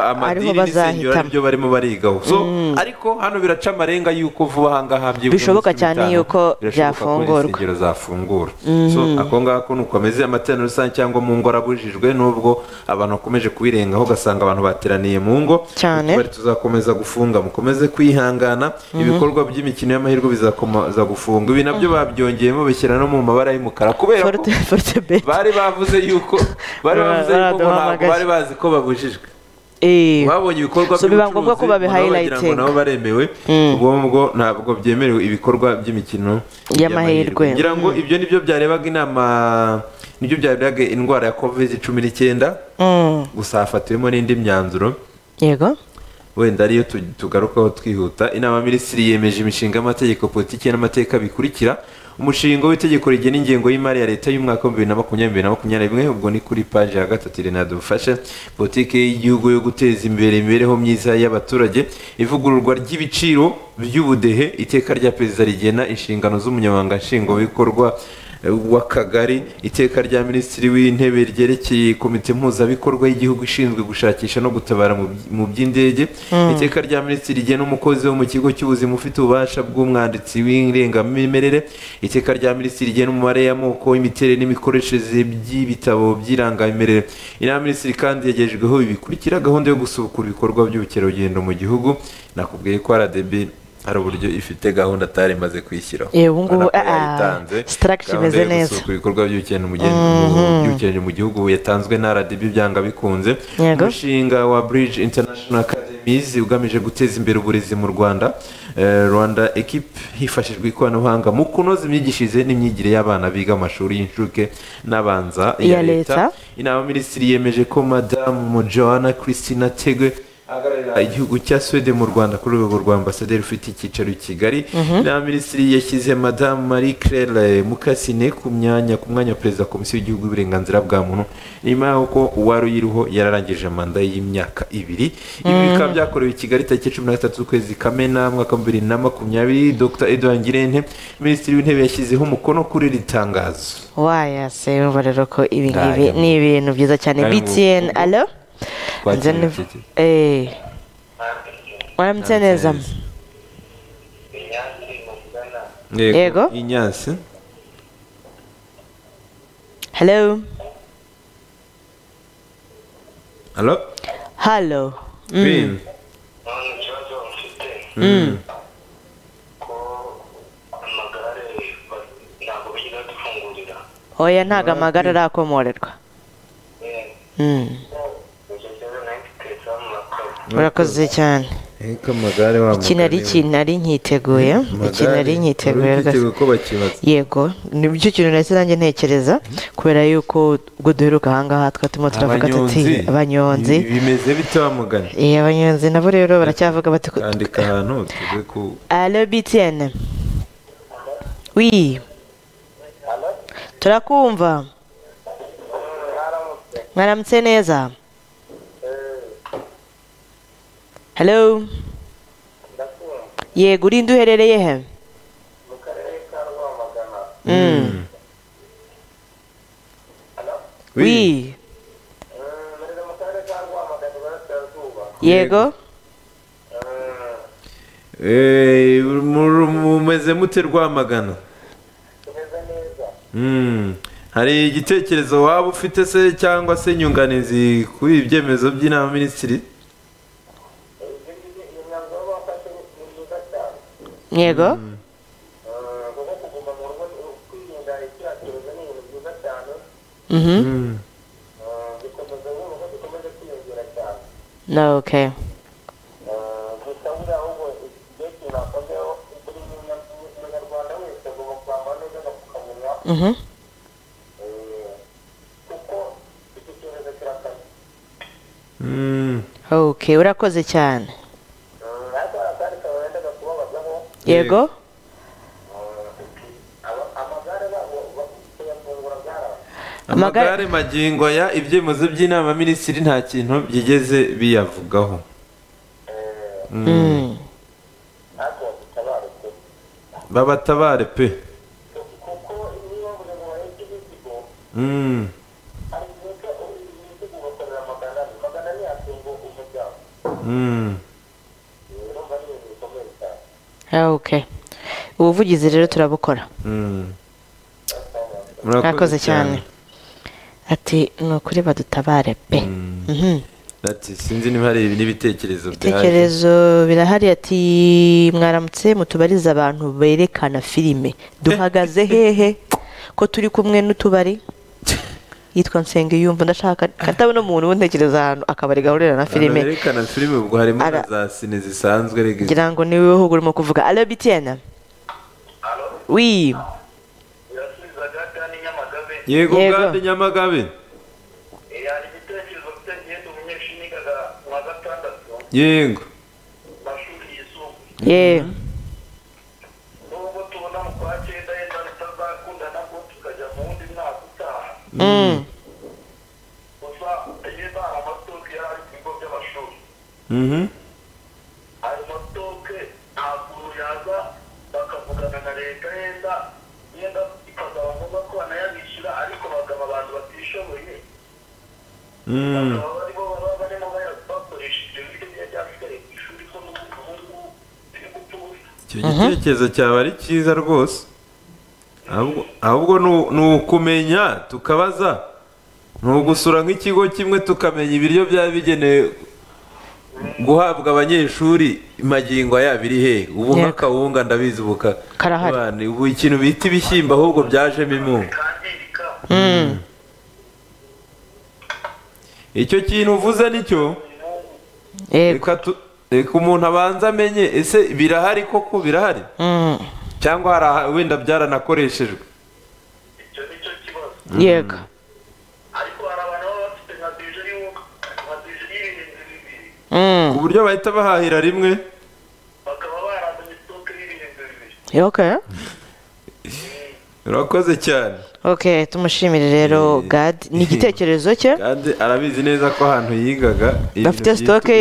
amadini n'insengero bazahitamo. ari byo barimo barigaho. So ariko hano biraca amarenga y'uko vuba aha ngaha byibuze Bishoboka cyane yuko byafungurwa. insengero zafungura. So ako ngako ni ukomeze amateraniro rusange cyangwa mu ngo arabujijwe nubwo abantu bakomeje kubirengaho ugasanga abantu bateraniye mu ngo. Cyane. Tuzakomeza gufunga mukomeze kwihangana ibikorwa by'imikino y'amahirwe bizakomeza gufunga ibi na byo babyongeyemo bishyira no mu mabara y'umukara kubera ko bari bavuze yuko bari bavuze yuko ntabwo bari bazi ko babujijwe. Eh. Babonye ibikorwa ngo nabo baremewe ubwo ngubwo ntabwo byemerewe ibikorwa by'imikino Y'amahirwe. ngira ngo ibyo ni byo byarebaga inama ni byo byarebaga indwara ya covid cumi n'icyenda. Mm. gusa hafatiwemo n'indi myanzuro. Yego. Wenda ariyo tu- tugarukaho twihuta. Inama minisitiri yemeje imishinga y'amategeko politiki n'amateka bikurikira. Umushinga w'itegeko rigena ingengo y'imari ya leta y'umwaka wa bibiri na makumyabiri na makumyabiri ubwo ni kuri paji ya gatatu renado bufashe politiki y'igihugu yo guteza imbere imibereho myiza y'abaturage. Ivugururwa ry'ibiciro by'ubudehe iteka rya perezida rigena inshingano z'umunyamabanga nshingwabikorwa w'akagari iteka rya minisitiri w'intebe ryerekeye komite mpuzabikorwa y'igihugu ishinzwe gushakisha no gutabara mu by- mu by'indege. Iteka rya minisitiri rigena umukozi wo mu kigo cy'ubuzima ufite ububasha bw'umwanditsi w'irangamimerere iteka rya minisitiri rigena umubare y'amoko imiterere n'imikoreshereze by'ibitabo by'irangamimerere. Inama minisitiri kandi yagejejweho bikurikira gahunda yo gusubukura ibikorwa by'ubukerarugendo mu gihugu. Nakubwiye ko rdb hari uburyo ifite gahunda atari imaze kwishyiraho Eh, ubu ngubu, ko ah, ah, yayitanze. structure Gahunda imeze yo neza. ibikorwa mu gen- mu- gihugu yatanzwe na rdb byanga bikunze umushinga wa bridge international academies ugamije guteza imbere uburezi mu rwanda Eh, rwanda equipe hifashishwa ikoranabuhanga mu kunoza imyigishirize n'imyigire y'abana biga mu mashuri y'incuke n'abanza Ya leta. inama minisitiri yemeje ko madamu joanna christina tegwe igihugu cya Sweden mu Rwanda ku rwego rwa ambasaderi ufite icyicaro i Kigali na minisitiri yashyize madamu Marie Claire Mukasine ku myanya ku mwanya wa perezida wa komisiyo y'igihugu y'uburenganzira bwa muntu nyuma y'uko uwari uyiriho yararangije manda y'imyaka ibiri. Ibi bikaba byakorewe i Kigali tariki cumi na gatatu z'ukwezi Kamena mwaka wa bibiri na makumyabiri. Dr. Edouard Ngirente minisitiri w'intebe yashyizeho umukono kuri iri tangazo. Wayase urumva rero ko ibi ngibi ni ibintu byiza cyane. Btn alo Waramutse neza Yego. Inyansi hello? Hello? mfite Mm. amagare bigenda badufungurira oya ntago amagara arakomorerwa Mm, icyo kibazo na yo giteretseho amakaro urakoze cyane. Iki nari ikintu nari nkiteguye iki nari nkiteguye yego. Nibyo kintu nahise nanjye ntekereza kubera yuko ubwo duheruka ahangaha twari turimo turavuga tuti abanyonzi. bimeze bite wa mugani Eh, abanyonzi nabo rero baracyavuga bati kandika ahantu tuze ku alo btn wi turakumva. Mwaramutse neza? Hello? Yego urinde uherereye he mu karere ka rwamagana wi yego mu- mumeze mute rwamagana. Tumeze neza Mm. hari igitekerezo waba ufite se cyangwa se inyunganizi kuri ibi byemezo by'inama minisitiri neza agapfukamunwa Mhm. okay urakoze cyane Mm, ariko hari akandi kantu wendaga kubabazaho yego amagare magingo aya ibyemezo by'inama minisitiri nta kintu byigeze biyavugaho babatabare pe kuko niba buri muntu ahetse imizigo Mm. hari igihe cyo imizigo ugakorera magana ane magana ane yatunga umuryango Mm. urumva ari ibintu bikomeye cyane Ah, okay ubuvugizi rero turabukora. Mm. murakoze cyane. ati ni ukuri badutabare pe. Mhm. ati sinzi niba hari n'ibitekerezo byaje. Ibitekerezo birahari ati mwaramutse mutubarize abantu berekana filime. Duhagaze (laughs) hehe? Ko turi kumwe n'utubari? Yitwa nsengiyumva ndashaka katabona umuntu wuntekereza ahantu akabari gahurira na filime berekana filime ubwo harimo na za sine zisanzwe rege ngira ngo ni we bihugu urimo kuvuga. Alo btn wi gata ni nyamagabe. Yego Yego. Gusa yenda hari amatoke yari ari ku bigo by'amashuri ayo matoke nta kuntu yaza bakavugana na leta yenda yenda ikazaba ngombwa ko banayabishyura ariko bagaba abantu batishoboye bakaba barimo baba barimo bakoresha ibyo biryo biba byasigaye ku ishuri ko n'ubu ngubu biri ubusa icyo gitekerezo cyaba ari cyiza rwose ahubwo ni- ukumenya tukabaza. Ni ugusura nk'ikigo kimwe tukamenya ibiryo byaba bigenewe guhabwa abanyeshuri magingo yabo iri he? Ubu nk'akawunga ndabizi Karahari. Ubu ikintu bita ibishyimbo ahubwo byajemo imungu kangirika Mm. icyo kintu uvuze ni cyo reka tu- reka umuntu abanza amenye ese birahari koko? Birahari? Mm. Cyangwa wenda byaranakoreshejwe? Icyo ni cyo kibazo yego. Ariko hari abantu baba bafite nka bije y'uko nka bije y'ibihumbi bibiri. Mm. ku buryo bahita bahahira rimwe? Bakaba barazanye sitoke y'ibihumbi bibiri. Urakoze cyane. Okay tumushimire rero Eh. gad. Ni igitekerezo cye? (laughs) Kandi arabizi neza ko ahantu yigaga afite sitoke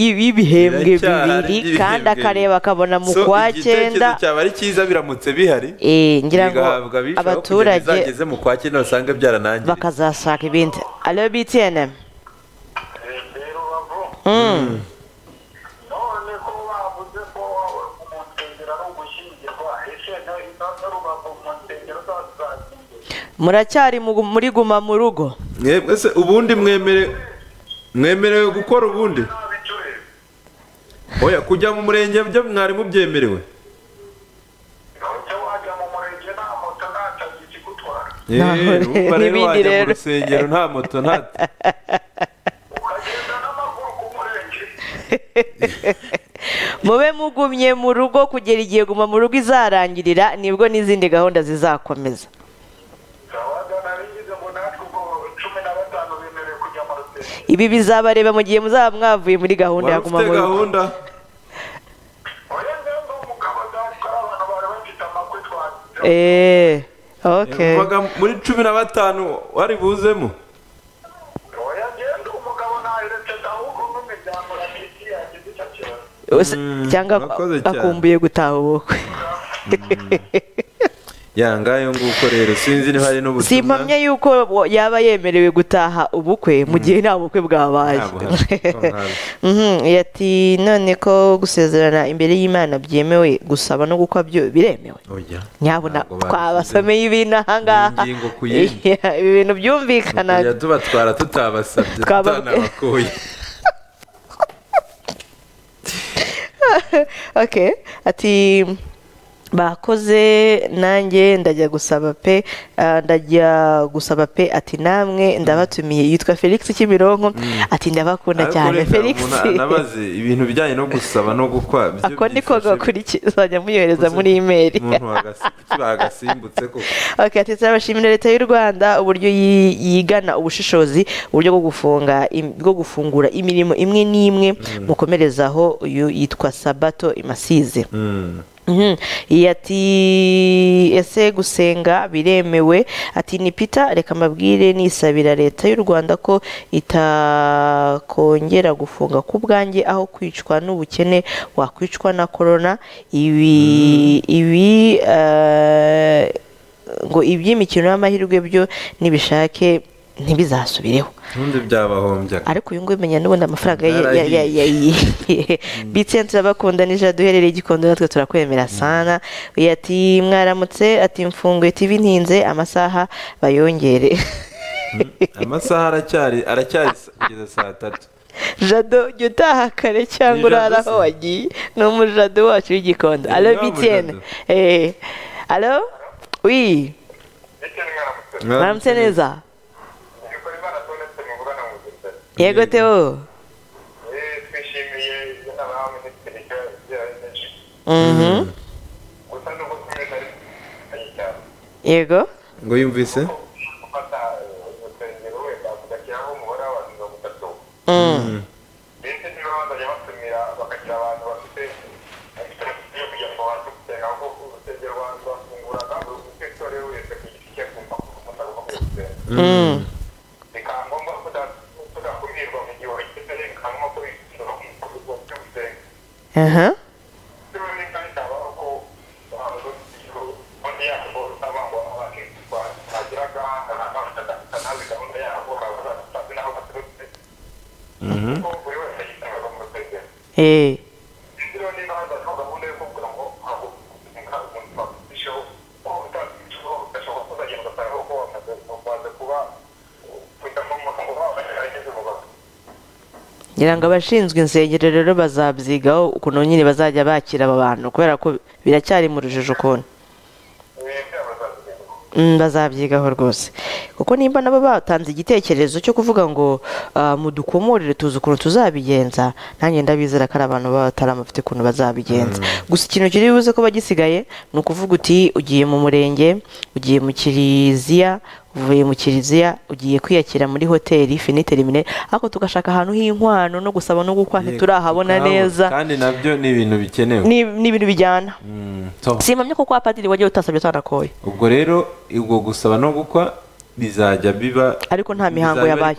y'ibihembwe bibiri kandi akareba akabona mu So, kwa cyenda. cyaba ari cyiza biramutse bihari. Eh, ngira ngo abaturage bizageze mu kwa cyenda basange byaranangiye. bakazashaka ibindi. Alo btn rero bavu Mm. none ko bavuze ko mu nsengero ari ugushyingirwa ese no rubavu mu nsengero zazashyingirwa muracyari mu- muri guma mu rugo. Mwebwe se ubundi mwemere mwemerewe gukora ubundi? Oya kujya mu murenge byo mwari mubyemerewe. Eh, n'ibindi rero. rusengero nta moto nta (laughs) mube mugumye mu rugo kugera igihe guma mu rugo izarangirira ni bwo n'izindi gahunda zizakomeza zawaga naringize ngo natwe ubwo cumi na batanu bemerewe kujya mu rusengero ibi bizabareba mu gihe muzaba mwavuye muri gahunda ya guma mu rugo eee okay Umvaga muri cumi na batanu wari buzemo. Oya ngenda umugabo naherekeza ahubwo n'imiryango ya miti yagize icyo kibazo Use- Mm, cyangwa akumbuye gutaha ubukwe. (laughs) ya ngayo nguko rero? Sinzi niba hari n'ubutumwa. Impamya yuko yaba yemerewe gutaha ubukwe mu gihe nta bukwe bwabaye. Nta buhari. Ko ntazi. Mhm, ati none ko gusezerana imbere y'imana byemewe gusaba no gukwa byo biremewe. Babishyizeho. twabasomeye ibintu. Iya, ibi bintu byumvikana tubatwara tutabasabye tutanabakoye (laughs) okay. Ati bakoze nanjye ndajya gusaba pe ah, ndajya gusaba pe ati namwe ndabatumiye yitwa felix kimironko ati ndabakunda cyane felix. anabaze ibintu bijyanye no gusaba no gukwa. Ako niko byifashe gakurikiza uzajya muyohereza muri imeri ati turabashimira leta y'u rwanda uburyo yi- yigana ubushishozi uburyo bwo gufungura imirimo imwe n'imwe mukomerezaho uyu yitwa sabato imasize. Mm. Ati ese gusenga biremewe? Ati ni peter reka mbabwire nisabira leta y'u rwanda ko itakongera gufunga ku bwanjye aho kwicwa n'ubukene wakwicwa na korona ibi ibi eh, ngo iby'imikino y'amahirwe byo nibishake ntibizasubireho ubundi byabahombya ariko uyu nguyu menya n'ubundi amafaranga ya- ya- ya- Yarahiye. ya- bitsen turabakunda nijoro duherereye igikondo natwe turakwemera sana. Uyu ati mwaramutse. Ati mfunguye tv ntinze amasaha bayongere. Amasaha aracyari aracyari kugeza saa tatu. Jado jya utaha kare cyangwa urara aho wagiye ni umujado wacu w'igikondo. Alo ni wa bitsen mujado. eh alo wi mwaramutse. Neza niko imana tubonetse muvugana mu buzima yego teo Eh, twishimiye inama y'abaminisitiri yemeje Uh-huh. Mm-hmm. Ngira ngo abashinzwe insengero rero bazabyigaho ukuntu nyine bazajya bakira aba bantu kubera ko biracyari mu rujijo ukuntu. Mm, bazabyigaho rwose. Kuko nimba nabo batanze igitekerezo cyo kuvuga ngo ah, mudukomorere tuzi ukuntu tuzabigenza nanjye ndabizera ko ari abantu baba batarama bafite ukuntu bazabigenza. Gusa ikintu kiri buze kuba gisigaye ni ukuvuga uti ugiye mu murenge ugiye mu kiliziya uvuye mu kiliziya ugiye kwiyakira muri hoteli finite rimine ariko tugashaka ahantu h'inkwano no gusaba no gukwa ntiturahabona neza. Kandi na byo ni ibintu bikenewe. Ni ibintu bijyana. Mm, so, simpamye ko kwa padiri wagiye utasabye utanakoye ubwo rero ubwo gusaba no gukwa bizajya biba Ariko nta mihango yabaye.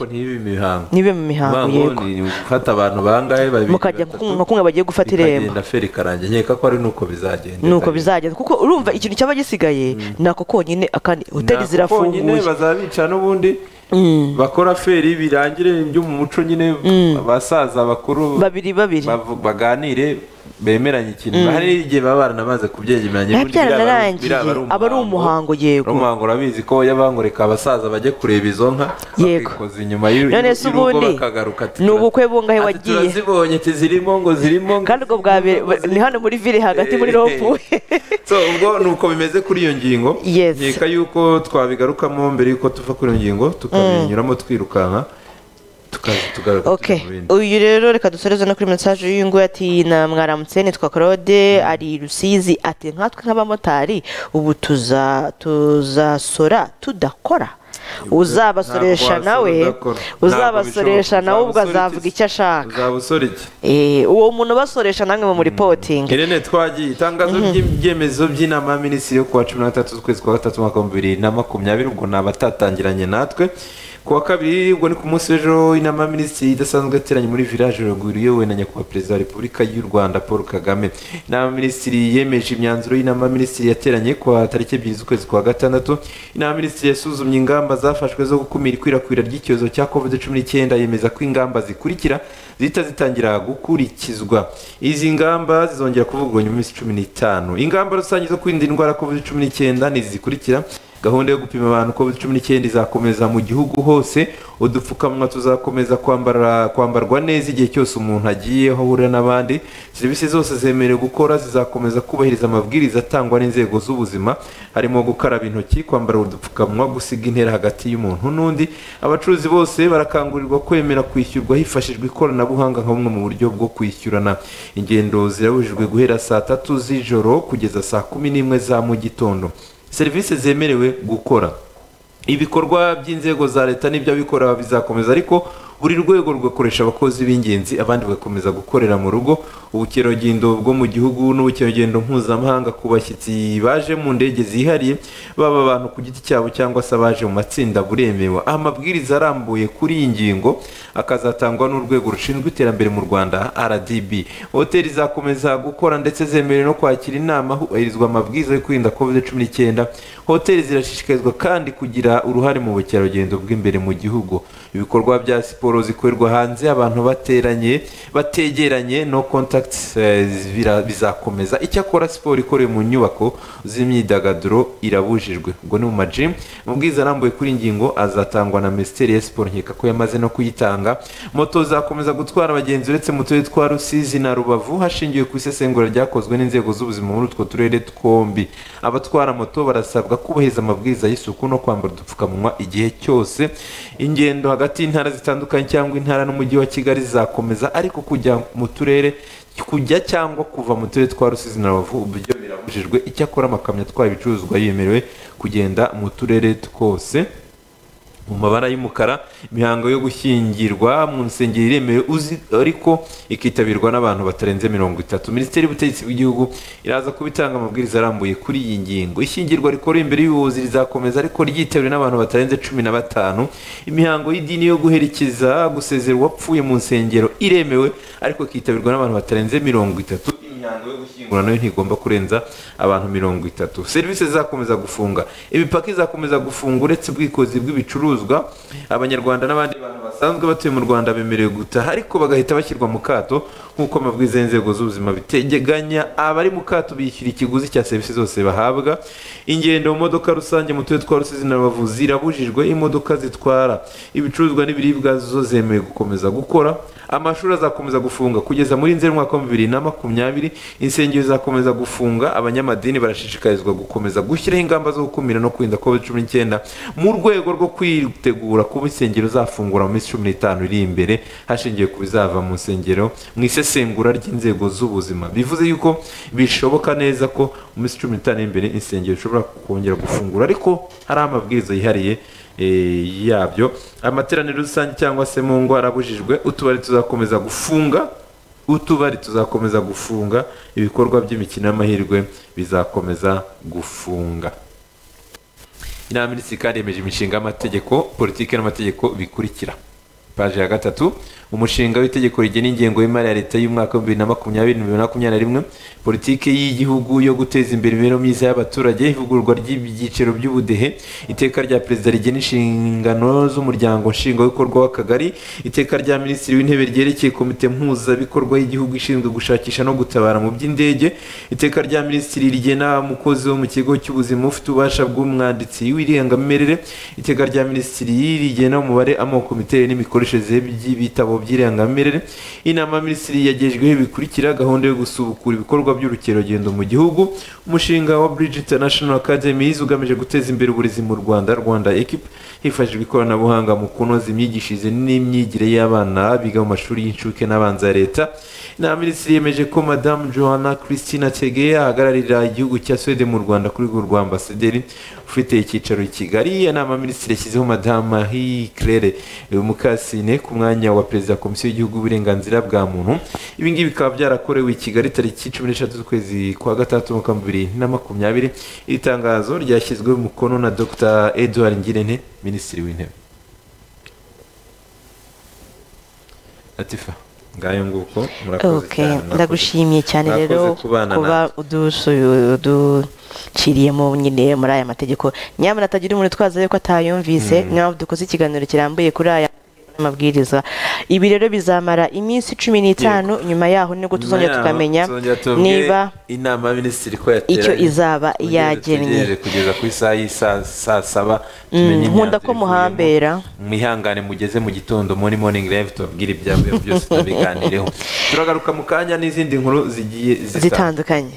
nibe mu mihango yego. gufata abantu bangahe? Babiri mukajya kumwe bagiye gufata irembo. Bikagenda feri karange nkeka ko ari nuko bizagenda. Nuko bizagenda. Kuko urumva ikintu cyaba gisigaye ni ako konyine akandi hoteli zirafunguye bazaba bica n'ubundi Mm. bakora feri birangire byo mu muco nyine abasaza bakuru babiri babiri. baganire bemeranye ikintu. Hari igihe baba baranabaze kubyegemeranya biraba aba ari umuhango yego. umuhango urabizi ko bajya bangureka abasaza bajye kureba izo nka bakikoza inyuma y'u- none se ubundi ni "Tura- ubukwe bungahe wagiye? turazibonye ati zirimo ngo zirimo kandi ubwo zirimo, bwa mbere ngo zirimo." ni hano muri vile hagati muri rompuwe (laughs) so ubwo ni uko bimeze kuri iyo ngingo. Nkeka yuko twabigarukamo mbere yuko tuva kuri iyo ngingo tukabinyuramo twirukanka. Uyu rero reka dusoreze no kuri mesaje y'uyu nguyu ati na mwaramutse nitwa claude ari i rusizi. Ati nkatwe nk'abamotari ubu tuza tuzasora tudakora. Uzabasoresha nawe uzabasoresha nawe ubwo azavuga icyo ashaka. Eh, uwo muntu ubasoresha namwe mu muripotingi irene twagiye. Itangazo ry'ibyemezo by'inama ya minisitiri yo kuwa cumi na gatatu z'ukwezi kwa gatatu umwaka w'ibihumbi bibiri na makumyabiri ubwo ni abatatangiranye natwe. Ku wa kabiri ubwo ni ku munsi w'ejo inama minisitiri idasanzwe yateranye muri village ruguru iyobowe na nyakubahwa perezida wa repubulika y'u rwanda paul kagame. Inama minisitiri yemeje imyanzuro y'inama minisitiri yateranye ku wa tariki ebyiri z'ukwezi kwa gatandatu. Inama minisitiri yasuzumye ingamba zafashwe zo gukumira ikwirakwira ry'icyorezo cya covid cumi n'icyenda yemeza ko ingamba zikurikira zihita zitangira gukurikizwa. Izi ngamba zizongera kuvugurwa nyuma y'iminsi cumi n'itanu. Ingamba rusange zo kwirinda indwara covid cumi n'icyenda ni izi zikurikira gahunda yo gupima abantu covid cumi n'icyenda izakomeza mu gihugu hose. Udupfukamunwa tuzakomeza kwambarwa neza igihe cyose umuntu agiye aho ahurira n'abandi. Serivisi zose zemerewe gukora zizakomeza kubahiriza amabwiriza atangwa n'inzego z'ubuzima. Harimo gukaraba intoki kwambara udupfukamunwa gusiga intera hagati y'umuntu n'undi. Abacuruzi bose barakangurirwa kwemera kwishyurwa hifashishwa ikoranabuhanga nka bumwe mu buryo bwo kwishyurana. Ingendo zirabujijwe guhera saa tatu z'ijoro kugeza saa kumi n'imwe za mu gitondo. Serivisi zemerewe gukora. Ibikorwa by'inzego za leta n'iby'abikorera bizakomeza ariko buri rwego rugakoresha abakozi b'ingenzi abandi bagakomeza gukorera mu rugo. Ubukerarugendo bwo mu gihugu n'ubukerarugendo mpuzamahanga ku bashyitsi baje mu ndege zihariye baba abantu ku giti cyabo cyangwa se abaje mu matsinda buremewe. Amabwiriza arambuye kuri iyi ngingo akazatangwa n'urwego rushinzwe iterambere mu rwanda rdb hoteli zakomeza gukora ndetse zemerewe no kwakira inama hubahirizwa amabwiriza yo kwirinda covid cumi n'icyenda. Hoteli zirashishikarizwa kandi kugira uruhare mu bukerarugendo bw'imbere mu gihugu. Ibikorwa bya siporo zikorerwa hanze abantu bateranye bategeranye no contact eh, bizakomeza. Icyakora siporo ikorewe mu nyubako z'imyidagaduro irabujijwe. Ubwo ni mu majimu amabwiriza arambuye kuri iyi ngingo azatangwa na minisiteri ya siporo nkeka ko yamaze no kuyitanga. Moto zakomeza gutwara abagenzi uretse mu turere twa rusizi na rubavu hashingiwe ku isesengura ryakozwe n'inzego z'ubuzima muri utwo turere twombi. Abatwara moto barasabwa kubahiriza amabwiriza y'isuku no kwambara udupfukamunwa igihe cyose. Ingendo hagati y'intara zitandukanye cyangwa intara n'umujyi wa kigali zizakomeza ariko kujya mu turere kujya cyangwa kuva mu turere twa rusizi na rubavu uburyo birabujijwe. Icyakora amakamyo atwaye ibicuruzwa yemerewe kugenda mu turere twose. Mu mabara y'umukara imihango yo gushyingirwa mu nsengero iremewe uzi ariko ikitabirwa n'abantu batarenze mirongo itatu. Minisiteri y'ubutegetsi bw'igihugu iraza kuba itanga amabwiriza arambuye kuri iyi ngingo. Ishyingirwa rikorewe imbere y'ubuyobozi rizakomeza ariko ryitabiriwe n'abantu batarenze cumi na batanu. Imihango y'idini yo guherekeza gusezera uwapfuye mu nsengero iremewe ariko ikitabirwa n'abantu batarenze mirongo itatu. Imihango yo gushyingura na yo ntigomba kurenza abantu mirongo itatu. Serivisi zizakomeza gufunga. Imipaka izakomeza gufunga uretse ubwikozi bw'ibicuruzwa. Abanyarwanda n'abandi bantu basanzwe batuye mu rwanda bemerewe gutaha ariko bagahita bashyirwa mu kato nk'uko amabwiriza y'inzego z'ubuzima biteganya. Abari mu kato bishyura ikiguzi cya serivisi zose bahabwa. Ingendo mu modoka rusange mu turere twa rusizi na rubavu zirabujijwe imodoka zitwara ibicuruzwa n'ibiribwa zo zemewe gukomeza gukora. Amashuri azakomeza gufunga kugeza muri nzeri umwaka wa bibiri na makumyabiri. Insengero zizakomeza gufunga abanyamadini barashishikarizwa gukomeza gushyiraho ingamba zo gukumira no kwirinda covid cumi n'icyenda. Mu rwego rwo kwitegura kuba insengero zafungura mu minsi cumi n'itanu iri imbere hashingiwe ku bizava mu nsengero mu isesengura ry'inzego z'ubuzima. Bivuze yuko bishoboka neza ko mu minsi cumi n'itanu iri imbere insengero zishobora kongera gufungura ariko hari amabwiriza yihariye yabyo. Amateraniro rusange cyangwa se mu ngo arabujijwe utubari tuzakomeza gufunga utubari tuzakomeza gufunga ibikorwa by'imikino y'amahirwe bizakomeza gufunga. Inama minisitiri kandi yemeje imishinga y'amategeko politiki n'amategeko bikurikira. Paji ya gatatu umushinga w'itegeko rigena ingengo y'imari ya leta y'umwaka w'ibihumbi bibiri na makumyabiri bibiri na makumyabiri na rimwe politiki y'igihugu yo guteza imbere imibereho myiza y'abaturage ivugururwa ry'ibyiciro by'ubudehe iteka rya perezida rigena inshingano z'umuryango nshingwabikorwa w'akagari iteka rya minisitiri w'intebe ryerekeye komite mpuzabikorwa y'igihugu ishinzwe gushakisha no gutabara mu by'indege iteka rya minisitiri rigena umukozi wo mu kigo cy'ubuzima ufite ububasha bw'umwanditsi w'irangamimerere iteka rya minisitiri rigena umubare amoko imiterere n'imikoreshereze by'ibitabo by'irangamimerere inama ya minisitiri yagejejweho bikurikira gahunda yo gusubukura ibikorwa by'urukerarugendo mu gihugu. Umushinga wa bridge international academy ugamije guteza imbere uburezi mu rwanda rwanda equipe hifashishijwe ikoranabuhanga mu kunoza imyigishirize n'imyigire y'abana biga mu mashuri y'incuke n'abanza ya leta. Inama ya minisitiri yemeje ko madamu johanna christina tege ahagararira igihugu cya swede mu rwanda kuri rwego rwa ambasaderi ufite icyicaro i kigali inama minisitiri yashyizeho marie claire mukasine ku mwanya wa perezida komisiyo y'igihugu y'uburenganzira bwa muntu. Ibi ngibi bikaba byarakorewe i kigali tariki cumi n'eshatu z'ukwezi kwa gatandatu mu bibiri na makumyabiri. Iri tangazo ryashyizweho umukono na dr. Edouard ngirente minisitiri w'intebe. Latifa. Ngayo nguko murakoze cyane ndagushimiye cyane rero kuba uduciriyemo nyine muri aya mategeko. Nyamara atagira umuntu utwaza yuko atayumvise nk'aho dukoze ikiganiro kirambuye kuri aya amabwiriza ibi rero bizamara iminsi cumi n'itanu nyuma yaho ni bwo tuzongera tukamenya niba inama ya minisitiri ko yateranye icyo izaba yagennye. kugeza ku isaha y'isaa saa saba Mm, nkunda ko muhambera. Mwihangane mugeze mu gitondo muri morning live tubabwire ibyavuye byose tubiganireho. (laughs) Turagaruka mu kanya n'izindi nkuru zigiye zitandukanye. Zitandukanye.